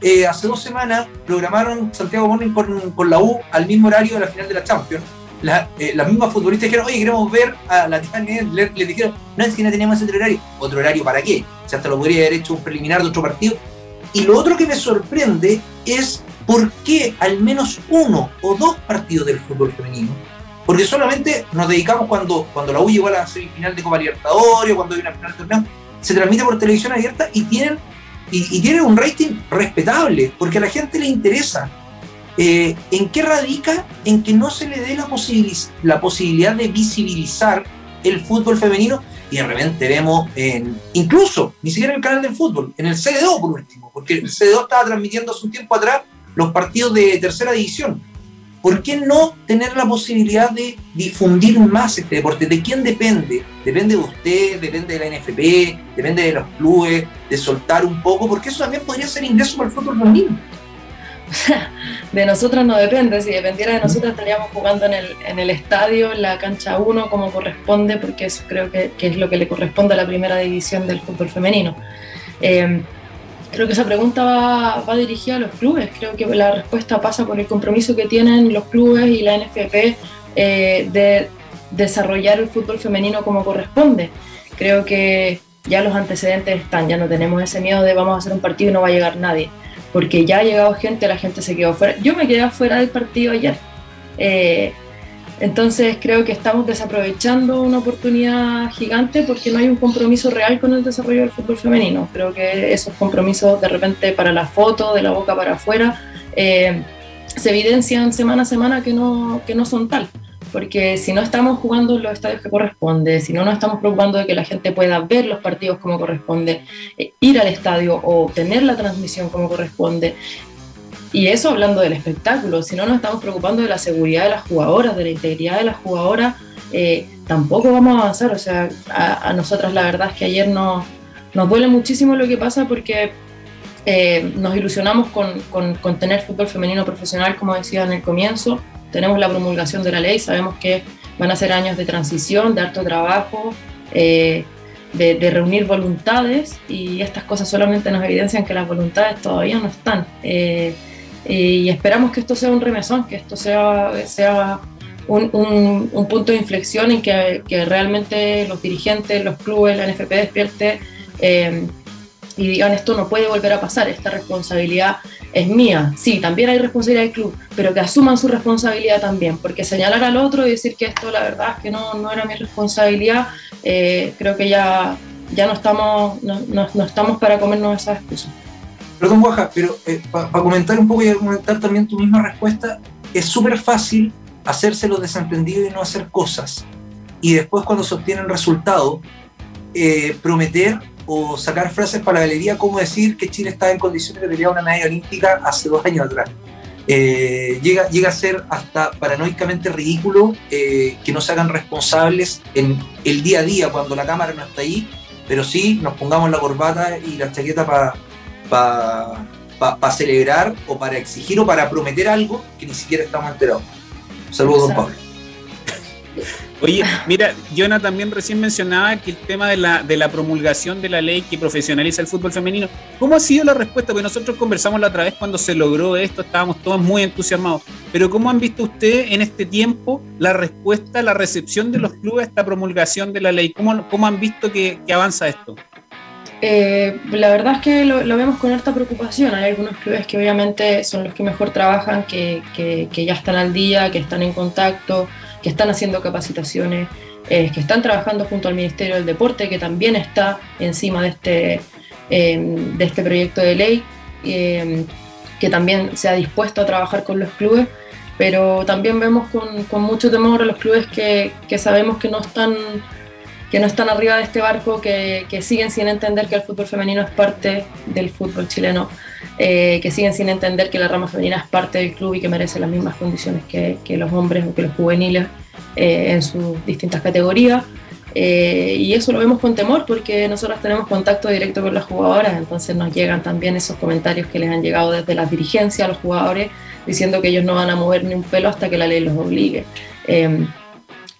Eh, hace dos semanas programaron Santiago Morning con, la U al mismo horario de la final de la Champions. La, eh, las mismas futbolistas dijeron, oye, queremos ver a la Tania, le, le, dijeron, no es que no teníamos otro horario. ¿Otro horario para qué? O sea, hasta lo podría haber hecho un preliminar de otro partido. Y lo otro que me sorprende es por qué al menos uno o dos partidos del fútbol femenino porque solamente nos dedicamos cuando, cuando la U llegó a la semifinal de Copa Libertadores, cuando hay una final de torneo, se transmite por televisión abierta y tienen, y, tienen un rating respetable, porque a la gente le interesa. Eh, ¿En qué radica? En que no se le dé la, la posibilidad de visibilizar el fútbol femenino y de repente vemos, en, incluso, ni siquiera en el canal del fútbol, en el CDO por último, porque el CDO estaba transmitiendo hace un tiempo atrás los partidos de tercera división ¿por qué no tener la posibilidad de difundir más este deporte? ¿De quién depende? Depende de usted, depende de la NFP, depende de los clubes, de soltar un poco, porque eso también podría ser ingreso para el fútbol femenino. de nosotros no depende, si dependiera de nosotros estaríamos jugando en el, en el estadio, en la cancha 1 como corresponde, porque eso creo que, es lo que le corresponde a la primera división del fútbol femenino. Eh, Creo que esa pregunta va, dirigida a los clubes. Creo que la respuesta pasa por el compromiso que tienen los clubes y la NFP eh, de desarrollar el fútbol femenino como corresponde. Creo que ya los antecedentes están, ya no tenemos ese miedo de vamos a hacer un partido y no va a llegar nadie, porque ya ha llegado gente, la gente se quedó fuera. Yo me quedé fuera del partido ayer. Eh, entonces creo que estamos desaprovechando una oportunidad gigante porque no hay un compromiso real con el desarrollo del fútbol femenino. Creo que esos compromisos de repente para la foto, de la boca para afuera, eh, se evidencian semana a semana que no, que no son tal. Porque si no estamos jugando en los estadios que corresponde, si no nos estamos preocupando de que la gente pueda ver los partidos como corresponde, eh, ir al estadio o tener la transmisión como corresponde, y eso hablando del espectáculo, si no nos estamos preocupando de la seguridad de las jugadoras, de la integridad de las jugadoras, eh, tampoco vamos a avanzar. O sea, a, nosotras la verdad es que ayer no, nos duele muchísimo lo que pasa porque eh, nos ilusionamos con, con, tener fútbol femenino profesional, como decía en el comienzo. Tenemos la promulgación de la ley, sabemos que van a ser años de transición, de harto trabajo, eh, de, de, reunir voluntades y estas cosas solamente nos evidencian que las voluntades todavía no están y esperamos que esto sea un remesón, que esto sea, sea un, un, punto de inflexión en que, que, realmente los dirigentes, los clubes, la NFP despierte eh, y digan esto no puede volver a pasar, esta responsabilidad es mía. Sí, también hay responsabilidad del club, pero que asuman su responsabilidad también, porque señalar al otro y decir que esto la verdad es que no, no era mi responsabilidad, eh, creo que ya, ya no, estamos, no, no estamos para comernos esas excusas. Perdón, Guaja, pero eh, para comentar un poco y argumentar también tu misma respuesta, es súper fácil hacerse los desentendidos y no hacer cosas. Y después cuando se obtienen resultados, eh, prometer o sacar frases para la galería como decir que Chile estaba en condiciones de pelear una medalla olímpica hace dos años atrás. Eh, llega, llega a ser hasta paranoicamente ridículo que no se hagan responsables en el día a día cuando la cámara no está ahí, pero sí nos pongamos la corbata y la chaqueta para para celebrar o para exigir o para prometer algo que ni siquiera estamos enterados. Saludos, don Pablo. Oye, mira, Jonah también recién mencionaba que el tema de la, de la promulgación de la ley que profesionaliza el fútbol femenino, ¿cómo ha sido la respuesta? Porque nosotros conversamos la otra vez cuando se logró esto, estábamos todos muy entusiasmados, pero ¿cómo han visto ustedes en este tiempo la respuesta, la recepción de los clubes a esta promulgación de la ley? ¿Cómo, cómo han visto que, que avanza esto? Eh, la verdad es que lo, vemos con harta preocupación. Hay algunos clubes que obviamente son los que mejor trabajan, que, que, ya están al día, que están en contacto, que están haciendo capacitaciones, eh, que están trabajando junto al Ministerio del Deporte, que también está encima de este, em, de este proyecto de ley, que también se ha dispuesto a trabajar con los clubes. Pero también vemos con, con mucho temor a los clubes que, que sabemos que no están que no están arriba de este barco, que, siguen sin entender que el fútbol femenino es parte del fútbol chileno, eh, que siguen sin entender que la rama femenina es parte del club y que merece las mismas condiciones que, los hombres o que los juveniles eh, en sus distintas categorías. Eh, y eso lo vemos con temor porque nosotros tenemos contacto directo con las jugadoras, entonces nos llegan también esos comentarios que les han llegado desde la dirigencia a los jugadores diciendo que ellos no van a mover ni un pelo hasta que la ley los obligue. Eh,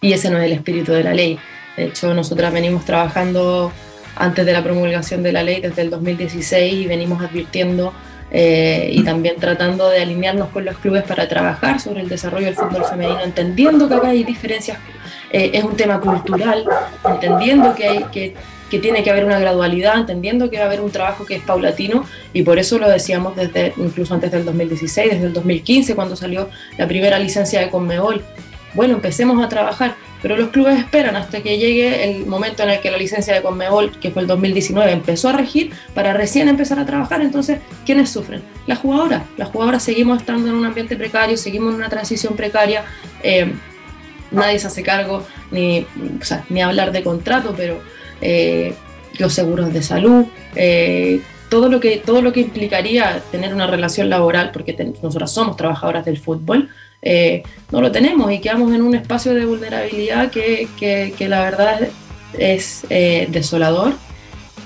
y ese no es el espíritu de la ley. De hecho, nosotras venimos trabajando antes de la promulgación de la ley desde el 2016 y venimos advirtiendo eh, y también tratando de alinearnos con los clubes para trabajar sobre el desarrollo del fútbol femenino, entendiendo que acá hay diferencias, eh, es un tema cultural, entendiendo que, hay, que, tiene que haber una gradualidad, entendiendo que va a haber un trabajo que es paulatino y por eso lo decíamos desde incluso antes del 2016, desde el 2015 cuando salió la primera licencia de Conmebol. Bueno, empecemos a trabajar, pero los clubes esperan hasta que llegue el momento en el que la licencia de Conmebol, que fue el 2019, empezó a regir para recién empezar a trabajar. Entonces, ¿quiénes sufren? Las jugadoras. Las jugadoras seguimos estando en un ambiente precario, seguimos en una transición precaria. Eh, nadie se hace cargo, ni, ni hablar de contrato, pero eh, los seguros de salud, eh, todo, lo que, todo lo que implicaría tener una relación laboral, porque nosotras somos trabajadoras del fútbol, eh, no lo tenemos y quedamos en un espacio de vulnerabilidad que, que, la verdad es eh, desolador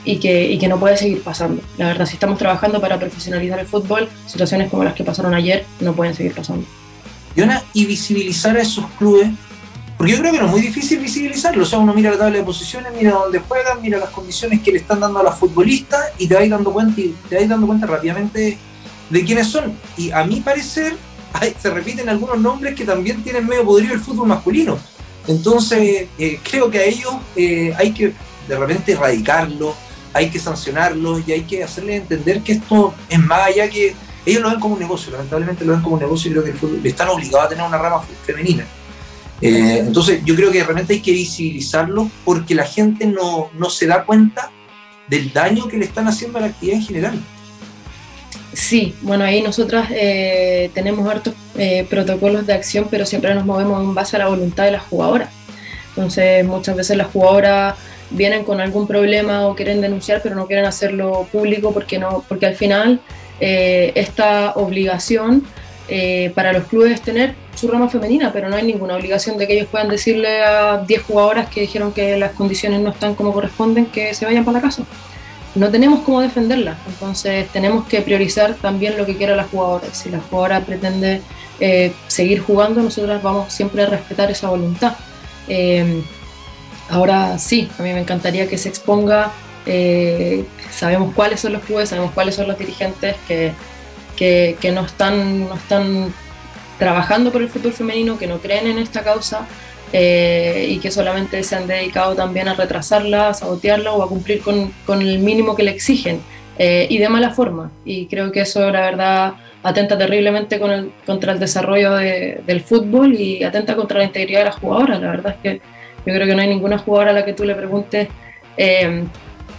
y que, y que no puede seguir pasando. La verdad, si estamos trabajando para profesionalizar el fútbol, situaciones como las que pasaron ayer no pueden seguir pasando. Y visibilizar a esos clubes, porque yo creo que no es muy difícil visibilizarlo. O sea, uno mira la tabla de posiciones, mira dónde juegan, mira las condiciones que le están dando a las futbolistas y te vais dando cuenta, y te vais dando cuenta rápidamente de quiénes son. Y a mi parecer, se repiten algunos nombres que también tienen medio podrido el fútbol masculino. Entonces, eh, creo que a ellos eh, hay que de repente erradicarlo, hay que sancionarlos y hay que hacerles entender que esto es más allá que. Ellos lo ven como un negocio, lamentablemente lo ven como un negocio y creo que el fútbol, están obligados a tener una rama femenina. Eh, entonces, yo creo que de repente hay que visibilizarlo porque la gente no, no se da cuenta del daño que le están haciendo a la actividad en general. Sí, bueno, ahí nosotras eh, tenemos hartos eh, protocolos de acción, pero siempre nos movemos en base a la voluntad de las jugadoras. Entonces, muchas veces las jugadoras vienen con algún problema o quieren denunciar, pero no quieren hacerlo público porque, no, porque al final eh, esta obligación para los clubes es tener su rama femenina, pero no hay ninguna obligación de que ellos puedan decirle a 10 jugadoras que dijeron que las condiciones no están como corresponden que se vayan para la casa no tenemos cómo defenderla, entonces tenemos que priorizar también lo que quiera la jugadora. Si la jugadora pretende eh, seguir jugando, nosotros vamos siempre a respetar esa voluntad. Eh, ahora sí, a mí me encantaría que se exponga, eh, sabemos cuáles son los clubes, sabemos cuáles son los dirigentes que, que, no, están, no están trabajando por el fútbol femenino, que no creen en esta causa. Eh, y que solamente se han dedicado también a retrasarla, a sabotearla o a cumplir con, con el mínimo que le exigen eh, y de mala forma. Y creo que eso, la verdad, atenta terriblemente con el, contra el desarrollo de, del fútbol y atenta contra la integridad de las jugadoras. La verdad es que yo creo que no hay ninguna jugadora a la que tú le preguntes eh,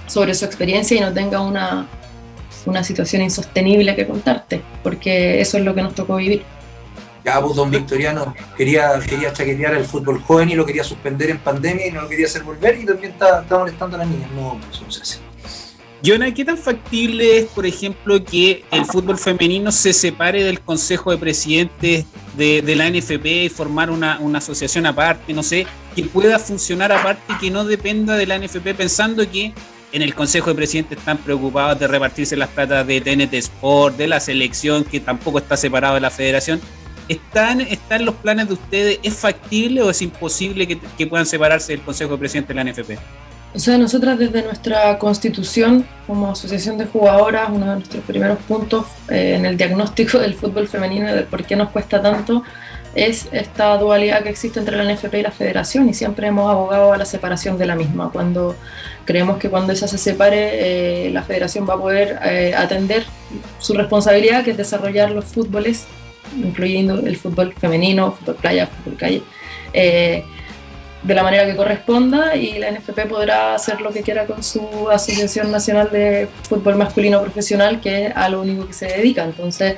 sobre su experiencia y no tenga una, una situación insostenible que contarte, porque eso es lo que nos tocó vivir. Pues don Victoriano quería, quería chaquetear el fútbol joven y lo quería suspender en pandemia y no lo quería hacer volver y también está, molestando a las niñas. No, pues no si. Jonah, ¿qué tan factible es, por ejemplo, que el fútbol femenino se separe del Consejo de Presidentes de, la NFP y formar una, una, asociación aparte, no sé, que pueda funcionar aparte y que no dependa de la NFP, pensando que en el Consejo de Presidentes están preocupados de repartirse las platas de TNT Sport, de la selección, que tampoco está separado de la federación, ¿Están, ¿Están los planes de ustedes? ¿Es factible o es imposible que, puedan separarse del Consejo de Presidente de la NFP? O sea, nosotras desde nuestra constitución como asociación de jugadoras, uno de nuestros primeros puntos eh, en el diagnóstico del fútbol femenino y de por qué nos cuesta tanto es esta dualidad que existe entre la NFP y la federación y siempre hemos abogado a la separación de la misma. Cuando creemos que cuando esa se separe, eh, la federación va a poder eh, atender su responsabilidad, que es desarrollar los fútboles incluyendo el fútbol femenino, fútbol playa, fútbol calle, eh, de la manera que corresponda y la NFP podrá hacer lo que quiera con su Asociación Nacional de Fútbol Masculino Profesional, que es a lo único que se dedica. Entonces,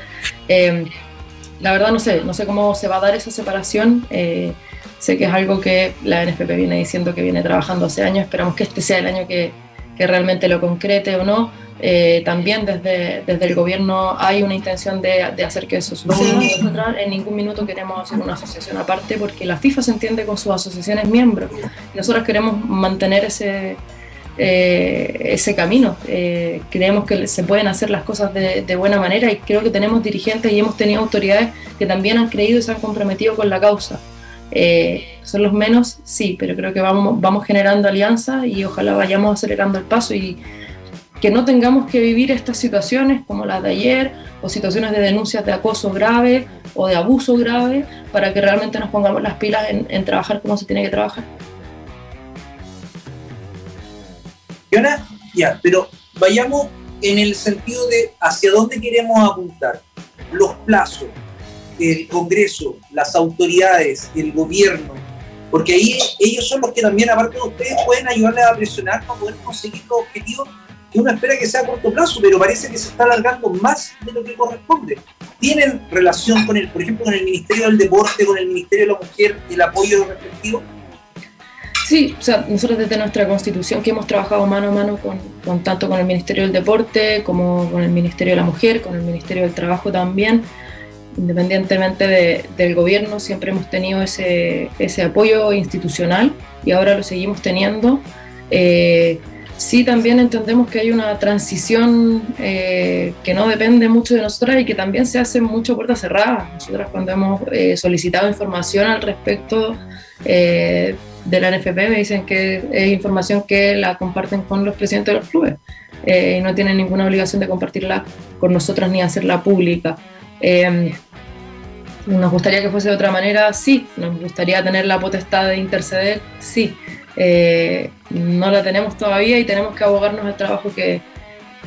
eh, la verdad no sé, no sé cómo se va a dar esa separación. Eh, sé que es algo que la NFP viene diciendo que viene trabajando hace años. Esperamos que este sea el año que, que realmente lo concrete o no. Eh, también desde, desde el gobierno hay una intención de, de hacer que eso suceda. Nosotros en ningún minuto queremos hacer una asociación aparte porque la FIFA se entiende con sus asociaciones miembros. Nosotros queremos mantener ese, eh, ese camino. Eh, creemos que se pueden hacer las cosas de, de, buena manera y creo que tenemos dirigentes y hemos tenido autoridades que también han creído y se han comprometido con la causa. Eh, son los menos, sí, pero creo que vamos, vamos generando alianzas y ojalá vayamos acelerando el paso y que no tengamos que vivir estas situaciones como las de ayer o situaciones de denuncias de acoso grave o de abuso grave para que realmente nos pongamos las pilas en, en trabajar como se tiene que trabajar. Fiona, ya, pero vayamos en el sentido de hacia dónde queremos apuntar. Los plazos, el Congreso, las autoridades, el gobierno, porque ahí ellos son los que también, aparte de ustedes, pueden ayudarles a presionar para poder conseguir los objetivos que uno espera que sea a corto plazo, pero parece que se está alargando más de lo que corresponde. ¿Tienen relación con el, por ejemplo, con el Ministerio del Deporte, con el Ministerio de la Mujer, el apoyo respectivo? Sí, o sea, nosotros desde nuestra constitución que hemos trabajado mano a mano con, con, tanto con el Ministerio del Deporte como con el Ministerio de la Mujer, con el Ministerio del Trabajo también, independientemente de, del gobierno, siempre hemos tenido ese, ese, apoyo institucional y ahora lo seguimos teniendo. Eh, sí, también entendemos que hay una transición eh, que no depende mucho de nosotras y que también se hace mucho puerta cerrada. Nosotras cuando hemos eh, solicitado información al respecto eh, de la NFP me dicen que es información que la comparten con los presidentes de los clubes eh, y no tienen ninguna obligación de compartirla con nosotras ni hacerla pública. Eh, nos gustaría que fuese de otra manera, sí. Nos gustaría tener la potestad de interceder, sí. Eh, no la tenemos todavía y tenemos que abogarnos al trabajo que,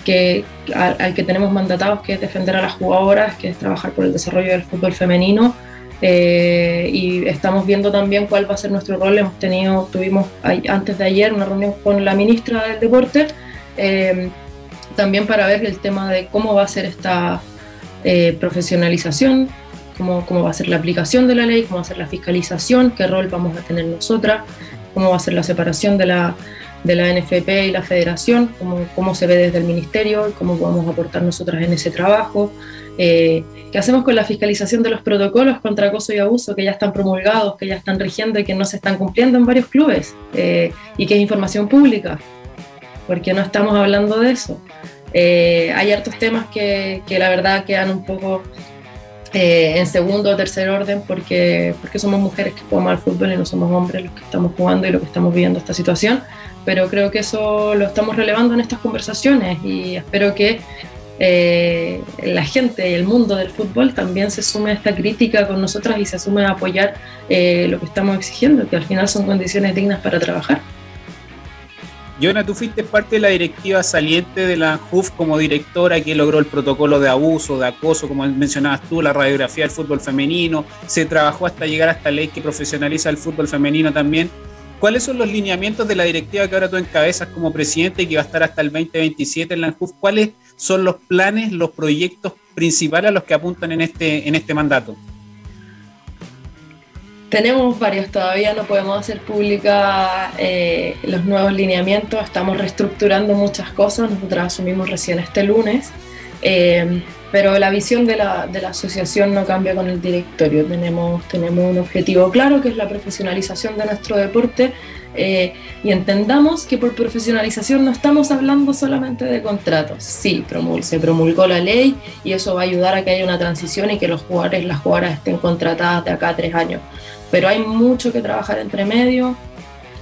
que al, al, que tenemos mandatados, que es defender a las jugadoras, que es trabajar por el desarrollo del fútbol femenino eh, y estamos viendo también cuál va a ser nuestro rol. Hemos tenido, tuvimos antes de ayer una reunión con la ministra del Deporte, eh, también para ver el tema de cómo va a ser esta eh, profesionalización, cómo, cómo va a ser la aplicación de la ley, cómo va a ser la fiscalización, qué rol vamos a tener nosotras, cómo va a ser la separación de la, de la NFP y la federación, cómo, cómo se ve desde el ministerio, cómo podemos aportar nosotras en ese trabajo. Eh, ¿Qué hacemos con la fiscalización de los protocolos contra acoso y abuso que ya están promulgados, que ya están rigiendo y que no se están cumpliendo en varios clubes? Eh, y que es información pública, porque no estamos hablando de eso. Eh, hay hartos temas que, que, la verdad quedan un poco eh, en segundo o tercer orden porque, porque somos mujeres que jugamos al fútbol y no somos hombres los que estamos jugando y los que estamos viviendo esta situación. Pero creo que eso lo estamos relevando en estas conversaciones y espero que eh, la gente y el mundo del fútbol también se sume a esta crítica con nosotras y se sume a apoyar eh, lo que estamos exigiendo, que al final son condiciones dignas para trabajar. Yona, tú fuiste parte de la directiva saliente de la JUF como directora que logró el protocolo de abuso, de acoso, como mencionabas tú, la radiografía del fútbol femenino, se trabajó hasta llegar a esta ley que profesionaliza el fútbol femenino también. ¿Cuáles son los lineamientos de la directiva que ahora tú encabezas como presidente y que va a estar hasta el 2027 en la JUF? ¿Cuáles son los planes, los proyectos principales a los que apuntan en este, en este mandato? Tenemos varios, todavía no podemos hacer pública eh, los nuevos lineamientos, estamos reestructurando muchas cosas, nosotros asumimos recién este lunes, eh, pero la visión de la, de la, asociación no cambia con el directorio, tenemos, tenemos un objetivo claro que es la profesionalización de nuestro deporte eh, y entendamos que por profesionalización no estamos hablando solamente de contratos. Sí, promul se promulgó la ley y eso va a ayudar a que haya una transición y que los jugadores, las jugadoras estén contratadas de acá a tres años. Pero hay mucho que trabajar entre medio.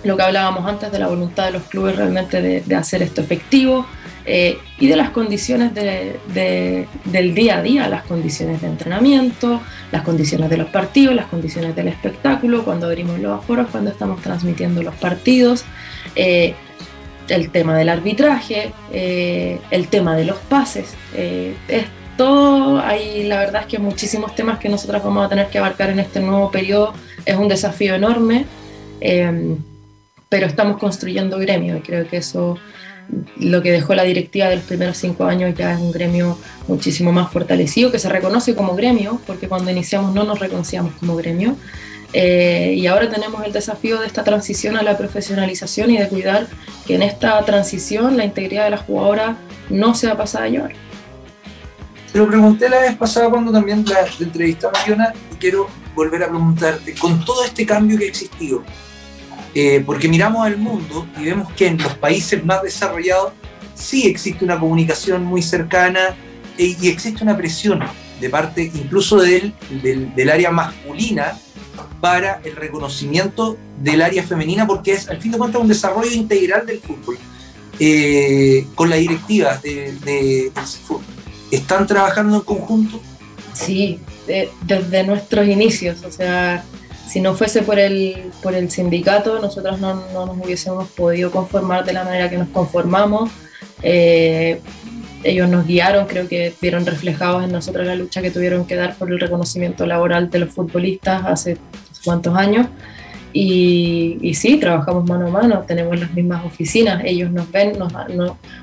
Lo que hablábamos antes de la voluntad de los clubes realmente de, de hacer esto efectivo eh, y de las condiciones de, de, del día a día, las condiciones de entrenamiento, las condiciones de los partidos, las condiciones del espectáculo, cuando abrimos los aforos, cuando estamos transmitiendo los partidos, eh, el tema del arbitraje, eh, el tema de los pases. Eh, es todo, hay la verdad es que muchísimos temas que nosotros vamos a tener que abarcar en este nuevo periodo. Es un desafío enorme, pero estamos construyendo gremio y creo que eso lo que dejó la directiva de los primeros cinco años ya es un gremio muchísimo más fortalecido, que se reconoce como gremio, porque cuando iniciamos no nos reconocíamos como gremio. Eh, y ahora tenemos el desafío de esta transición a la profesionalización y de cuidar que en esta transición la integridad de la jugadora no sea pasada a llevar. Te lo pregunté la vez pasada cuando también la, entrevistamos Fiona y quiero volver a preguntarte, con todo este cambio que ha existido, eh, porque miramos al mundo y vemos que en los países más desarrollados sí existe una comunicación muy cercana eh, y existe una presión de parte incluso del, del, área masculina para el reconocimiento del área femenina, porque es al fin de cuentas un desarrollo integral del fútbol. Eh, con la directiva de, de, fútbol. ¿Están trabajando en conjunto? Sí, desde nuestros inicios, o sea, si no fuese por el, por el sindicato, nosotros no, no, nos hubiésemos podido conformar de la manera que nos conformamos. Eh, ellos nos guiaron, creo que vieron reflejados en nosotros la lucha que tuvieron que dar por el reconocimiento laboral de los futbolistas hace cuántos años. Y, y, sí, trabajamos mano a mano, tenemos las mismas oficinas, ellos nos ven, nos,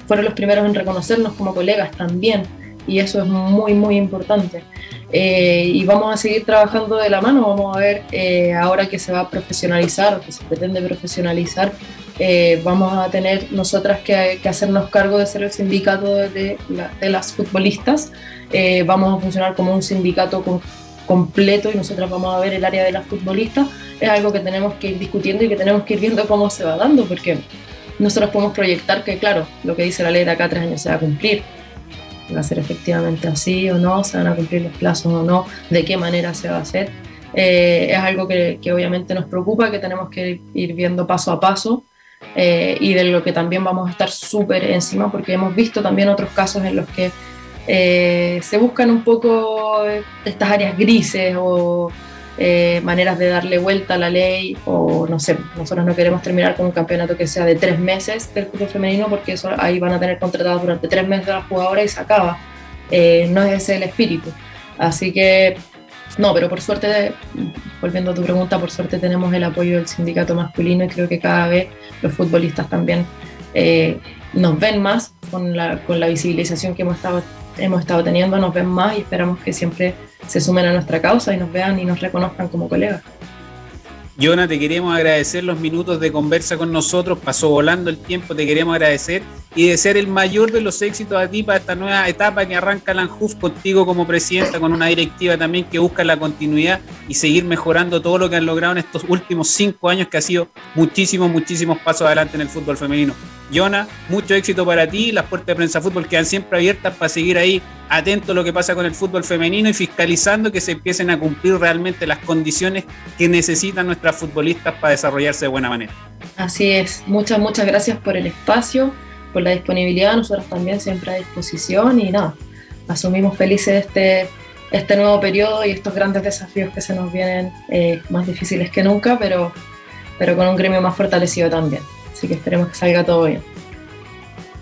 fueron los primeros en reconocernos como colegas también, y eso es muy, muy importante. Eh, y vamos a seguir trabajando de la mano, vamos a ver eh, ahora que se va a profesionalizar que se pretende profesionalizar, eh, vamos a tener nosotras que, hacernos cargo de ser el sindicato de, de las futbolistas, vamos a funcionar como un sindicato completo y nosotras vamos a ver el área de las futbolistas, es algo que tenemos que ir discutiendo y que tenemos que ir viendo cómo se va dando, porque nosotros podemos proyectar que, claro, lo que dice la ley de acá tres años se va a cumplir, va a ser efectivamente así o no, se van a cumplir los plazos o no, de qué manera se va a hacer. Eh, es algo que, obviamente nos preocupa, que tenemos que ir viendo paso a paso eh, y de lo que también vamos a estar súper encima porque hemos visto también otros casos en los que eh, se buscan un poco estas áreas grises o eh, maneras de darle vuelta a la ley o no sé, nosotros no queremos terminar con un campeonato que sea de tres meses del fútbol femenino porque eso ahí van a tener contratados durante tres meses a las jugadoras y se acaba. Eh, no es ese el espíritu. Así que, no, pero por suerte, volviendo a tu pregunta, por suerte tenemos el apoyo del sindicato masculino y creo que cada vez los futbolistas también eh, nos ven más con la, con la visibilización que hemos estado, hemos estado teniendo, nos ven más y esperamos que siempre se sumen a nuestra causa y nos vean y nos reconozcan como colegas. Yona, te queremos agradecer los minutos de conversa con nosotros, pasó volando el tiempo, te queremos agradecer y de ser el mayor de los éxitos a ti para esta nueva etapa que arranca Lanjuf contigo como presidenta, con una directiva también que busca la continuidad y seguir mejorando todo lo que han logrado en estos últimos cinco años, que ha sido muchísimos, muchísimos pasos adelante en el fútbol femenino. Yona, mucho éxito para ti, las puertas de prensa fútbol quedan siempre abiertas para seguir ahí atento a lo que pasa con el fútbol femenino y fiscalizando que se empiecen a cumplir realmente las condiciones que necesitan nuestras futbolistas para desarrollarse de buena manera. Así es, muchas, muchas gracias por el espacio, por la disponibilidad, nosotros también siempre a disposición y nada, asumimos felices este, este nuevo periodo y estos grandes desafíos que se nos vienen eh, más difíciles que nunca, pero, pero con un gremio más fortalecido también. Así que esperemos que salga todo bien.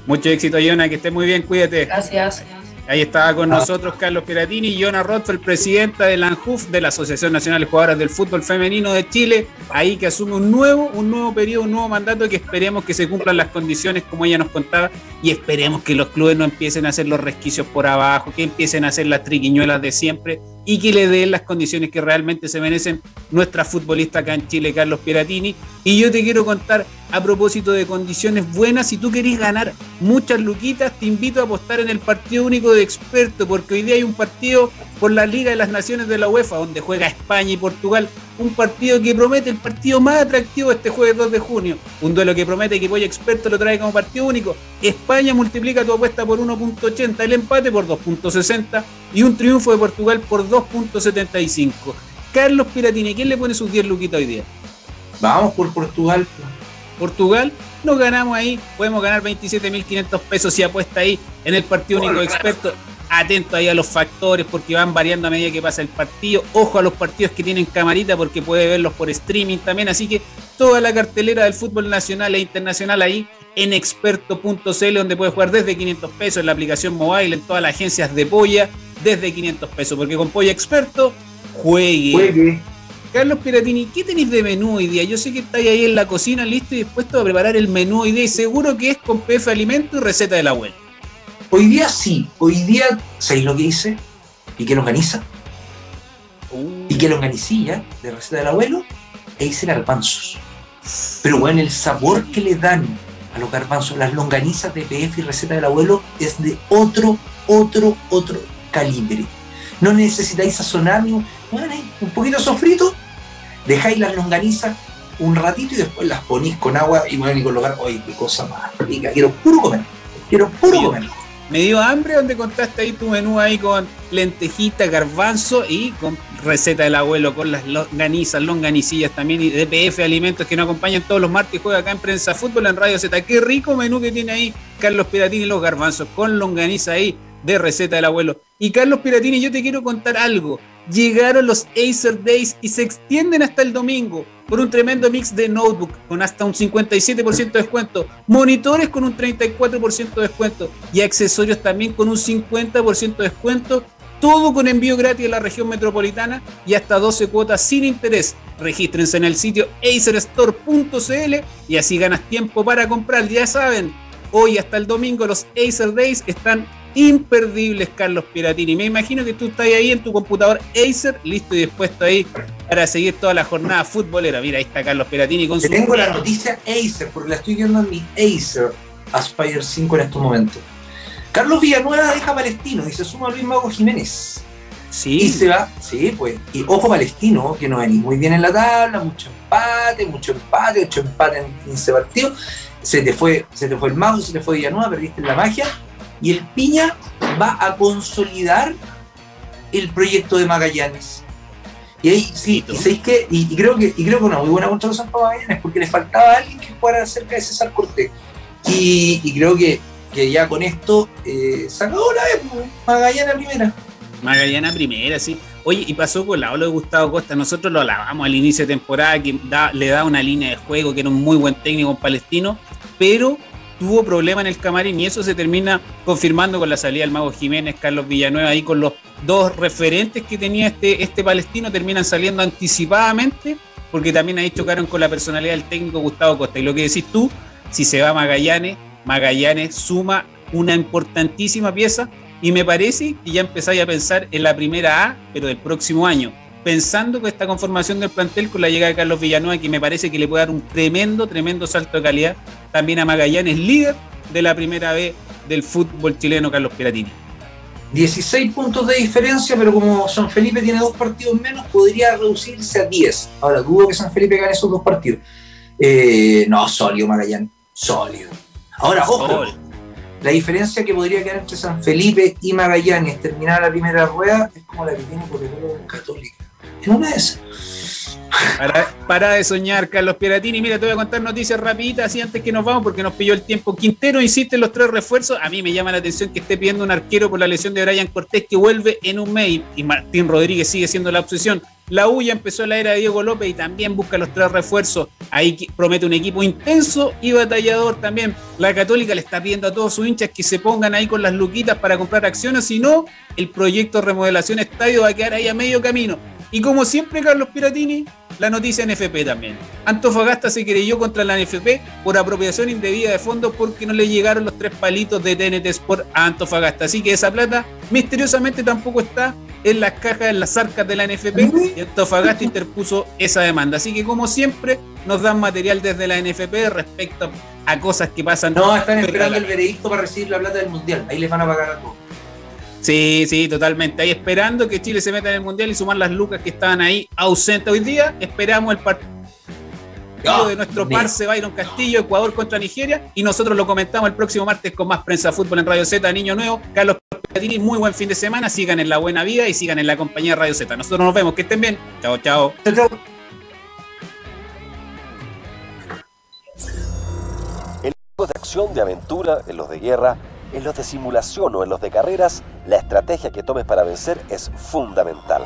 Mucho éxito, Yona, que esté muy bien, cuídate. Gracias. Ahí estaba con nosotros Carlos Piratini y Jonah el presidenta de la ANJUF, de la Asociación Nacional de Jugadoras del Fútbol Femenino de Chile, ahí que asume un nuevo, un nuevo periodo, un nuevo mandato que esperemos que se cumplan las condiciones como ella nos contaba y esperemos que los clubes no empiecen a hacer los resquicios por abajo, que empiecen a hacer las triquiñuelas de siempre y que le den las condiciones que realmente se merecen nuestra futbolista acá en Chile, Carlos Piratini. Y yo te quiero contar a propósito de condiciones buenas, si tú querés ganar muchas luquitas, te invito a apostar en el partido único de experto, porque hoy día hay un partido por la Liga de las Naciones de la UEFA, donde juega España y Portugal, un partido que promete el partido más atractivo este jueves 2 de junio, un duelo que promete que Pollo Experto lo trae como partido único. España multiplica tu apuesta por 1.80, el empate por 2.60 y un triunfo de Portugal por 2.75. Carlos Piratini, ¿quién le pone sus 10 luquitas hoy día? Vamos por Portugal. Portugal, nos ganamos ahí, podemos ganar 27.500 pesos si apuesta ahí en el partido único experto. Atento ahí a los factores porque van variando a medida que pasa el partido. Ojo a los partidos que tienen camarita porque puede verlos por streaming también. Así que toda la cartelera del fútbol nacional e internacional ahí en experto.cl donde puede jugar desde 500 pesos en la aplicación mobile, en todas las agencias de Polla, desde 500 pesos. Porque con Polla Experto, juegue. juegue. Carlos Piratini, ¿qué tenéis de menú hoy día? Yo sé que estáis ahí en la cocina listo y dispuesto a preparar el menú hoy día y seguro que es con PF Alimento y receta de la abuela. Hoy día sí, hoy día, ¿sabéis lo que hice? ¿Y quién organiza? Uh, Y que longanicilla de receta del abuelo e hice garbanzos. Pero bueno, el sabor que le dan a los garbanzos, las longanizas de PF y receta del abuelo es de otro, otro, otro calibre. No necesitáis sazonar ni un, bueno, un poquito sofrito, dejáis las longanizas un ratito y después las ponís con agua y bueno, y gar- ¡Ay, qué cosa más rica! Quiero puro comer. Quiero puro comer. Me dio hambre donde contaste ahí tu menú ahí con lentejita, garbanzo y con receta del abuelo, con las longanizas, longanicillas también y DPF alimentos que nos acompañan todos los martes juega acá en Prensa Fútbol en Radio Z. Qué rico menú que tiene ahí Carlos Piratini los garbanzos con longaniza ahí de receta del abuelo. Y Carlos Piratini, yo te quiero contar algo. Llegaron los Acer Days y se extienden hasta el domingo por un tremendo mix de notebook con hasta un 57% de descuento, monitores con un 34% de descuento y accesorios también con un 50% de descuento. Todo con envío gratis a la región metropolitana y hasta 12 cuotas sin interés. Regístrense en el sitio acerstore.cl y así ganas tiempo para comprar. Ya saben, hoy hasta el domingo los Acer Days están imperdibles, Carlos Piratini. Me imagino que tú estás ahí en tu computador Acer, listo y dispuesto ahí para seguir toda la jornada futbolera. Mira, ahí está Carlos Piratini con Te su... tengo la noticia Acer, porque la estoy viendo en mi Acer Aspire 5 en estos momentos. Carlos Villanueva deja Palestino y se suma Luis Mago Jiménez. Y Sí, se va, sí, pues. Y ojo Palestino, que no venís muy bien en la tabla, mucho empate, mucho empate, ocho empate en 15 partidos. Se te fue, se te fue el Mago, se te fue Villanueva, perdiste la magia. Y el Piña va a consolidar el proyecto de Magallanes. Y ahí sí, y, qué? y, y creo que y creo que una muy buena contratación para Magallanes, porque le faltaba alguien que jugara cerca de César Cortés. Y, y creo que, que ya con esto eh, se acabó la vez, pues, Magallanes primera. Magallana primera, sí. Oye, y pasó con la ola de Gustavo Costa. Nosotros lo alabamos al inicio de temporada, que da- le da una línea de juego, que era un muy buen técnico en palestino, pero tuvo problema en el camarín y eso se termina confirmando con la salida del Mago Jiménez, Carlos Villanueva, ahí con los dos referentes que tenía este, este palestino, terminan saliendo anticipadamente, porque también ahí chocaron con la personalidad del técnico Gustavo Costa. Y lo que decís tú, si se va Magallanes, Magallanes suma una importantísima pieza y me parece que ya empezáis a pensar en la primera A, pero del próximo año. Pensando que esta conformación del plantel con la llegada de Carlos Villanueva, que me parece que le puede dar un tremendo, tremendo salto de calidad también a Magallanes, líder de la primera B del fútbol chileno, Carlos Piratini. 16 puntos de diferencia, pero como San Felipe tiene dos partidos menos, podría reducirse a 10. Ahora, dudo que San Felipe gane esos dos partidos. Eh, no, sólido Magallanes, sólido. Ahora, ojo, Sol. la diferencia que podría quedar entre San Felipe y Magallanes, terminar la primera rueda, es como la que tiene por ejemplo Católica. En una de. Para, de soñar, Carlos Piratini. Mira, te voy a contar noticias rapiditas así antes que nos vamos porque nos pilló el tiempo. Quintero insiste en los tres refuerzos. A mí me llama la atención que esté pidiendo un arquero por la lesión de Brian Cortés que vuelve en un mes y Martín Rodríguez sigue siendo la obsesión. La U empezó la era de Diego López y también busca los tres refuerzos. Ahí promete un equipo intenso y batallador también. La Católica le está pidiendo a todos sus hinchas que se pongan ahí con las luquitas para comprar acciones, si no, el proyecto de remodelación estadio va a quedar ahí a medio camino. Y como siempre, Carlos Piratini, la noticia NFP también. Antofagasta se creyó contra la NFP por apropiación indebida de fondos porque no le llegaron los tres palitos de TNT Sport a Antofagasta. Así que esa plata misteriosamente tampoco está en las cajas, en las arcas de la NFP y Antofagasta interpuso esa demanda. Así que como siempre nos dan material desde la NFP respecto a cosas que pasan. No, están esperando el veredicto para recibir la plata del mundial. Ahí les van a pagar a todos. Sí, sí, totalmente. Ahí esperando que Chile se meta en el Mundial y sumar las lucas que estaban ahí ausentes hoy día. Esperamos el partido Ah, de nuestro parce Byron Castillo, Ecuador contra Nigeria. Y nosotros lo comentamos el próximo martes con más prensa fútbol en Radio Z, Niño Nuevo. Carlos Piratini, muy buen fin de semana. Sigan en la buena vida y sigan en la compañía de Radio Z. Nosotros nos vemos. Que estén bien. Chao, chao. Chao, chao. juegos de acción, de aventura, en los de guerra, en los de simulación o en los de carreras, la estrategia que tomes para vencer es fundamental.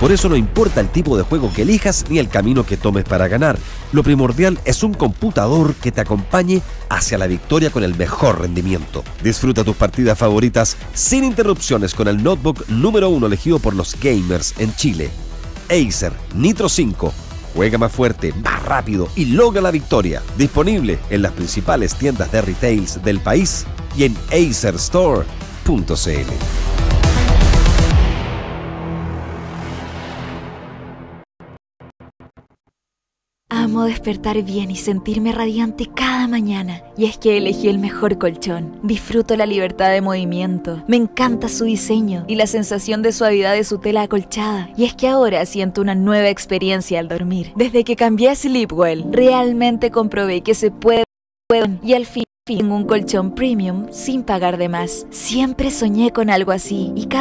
Por eso no importa el tipo de juego que elijas ni el camino que tomes para ganar. Lo primordial es un computador que te acompañe hacia la victoria con el mejor rendimiento. Disfruta tus partidas favoritas sin interrupciones con el notebook número uno elegido por los gamers en Chile. Acer Nitro 5. Juega más fuerte, más rápido y logra la victoria. Disponible en las principales tiendas de retails del país y en acerstore.cl. Amo despertar bien y sentirme radiante cada mañana. Y es que elegí el mejor colchón. Disfruto la libertad de movimiento. Me encanta su diseño y la sensación de suavidad de su tela acolchada. Y es que ahora siento una nueva experiencia al dormir. Desde que cambié a Sleepwell, realmente comprobé que se puede y al fin un colchón premium sin pagar de más. Siempre soñé con algo así y cada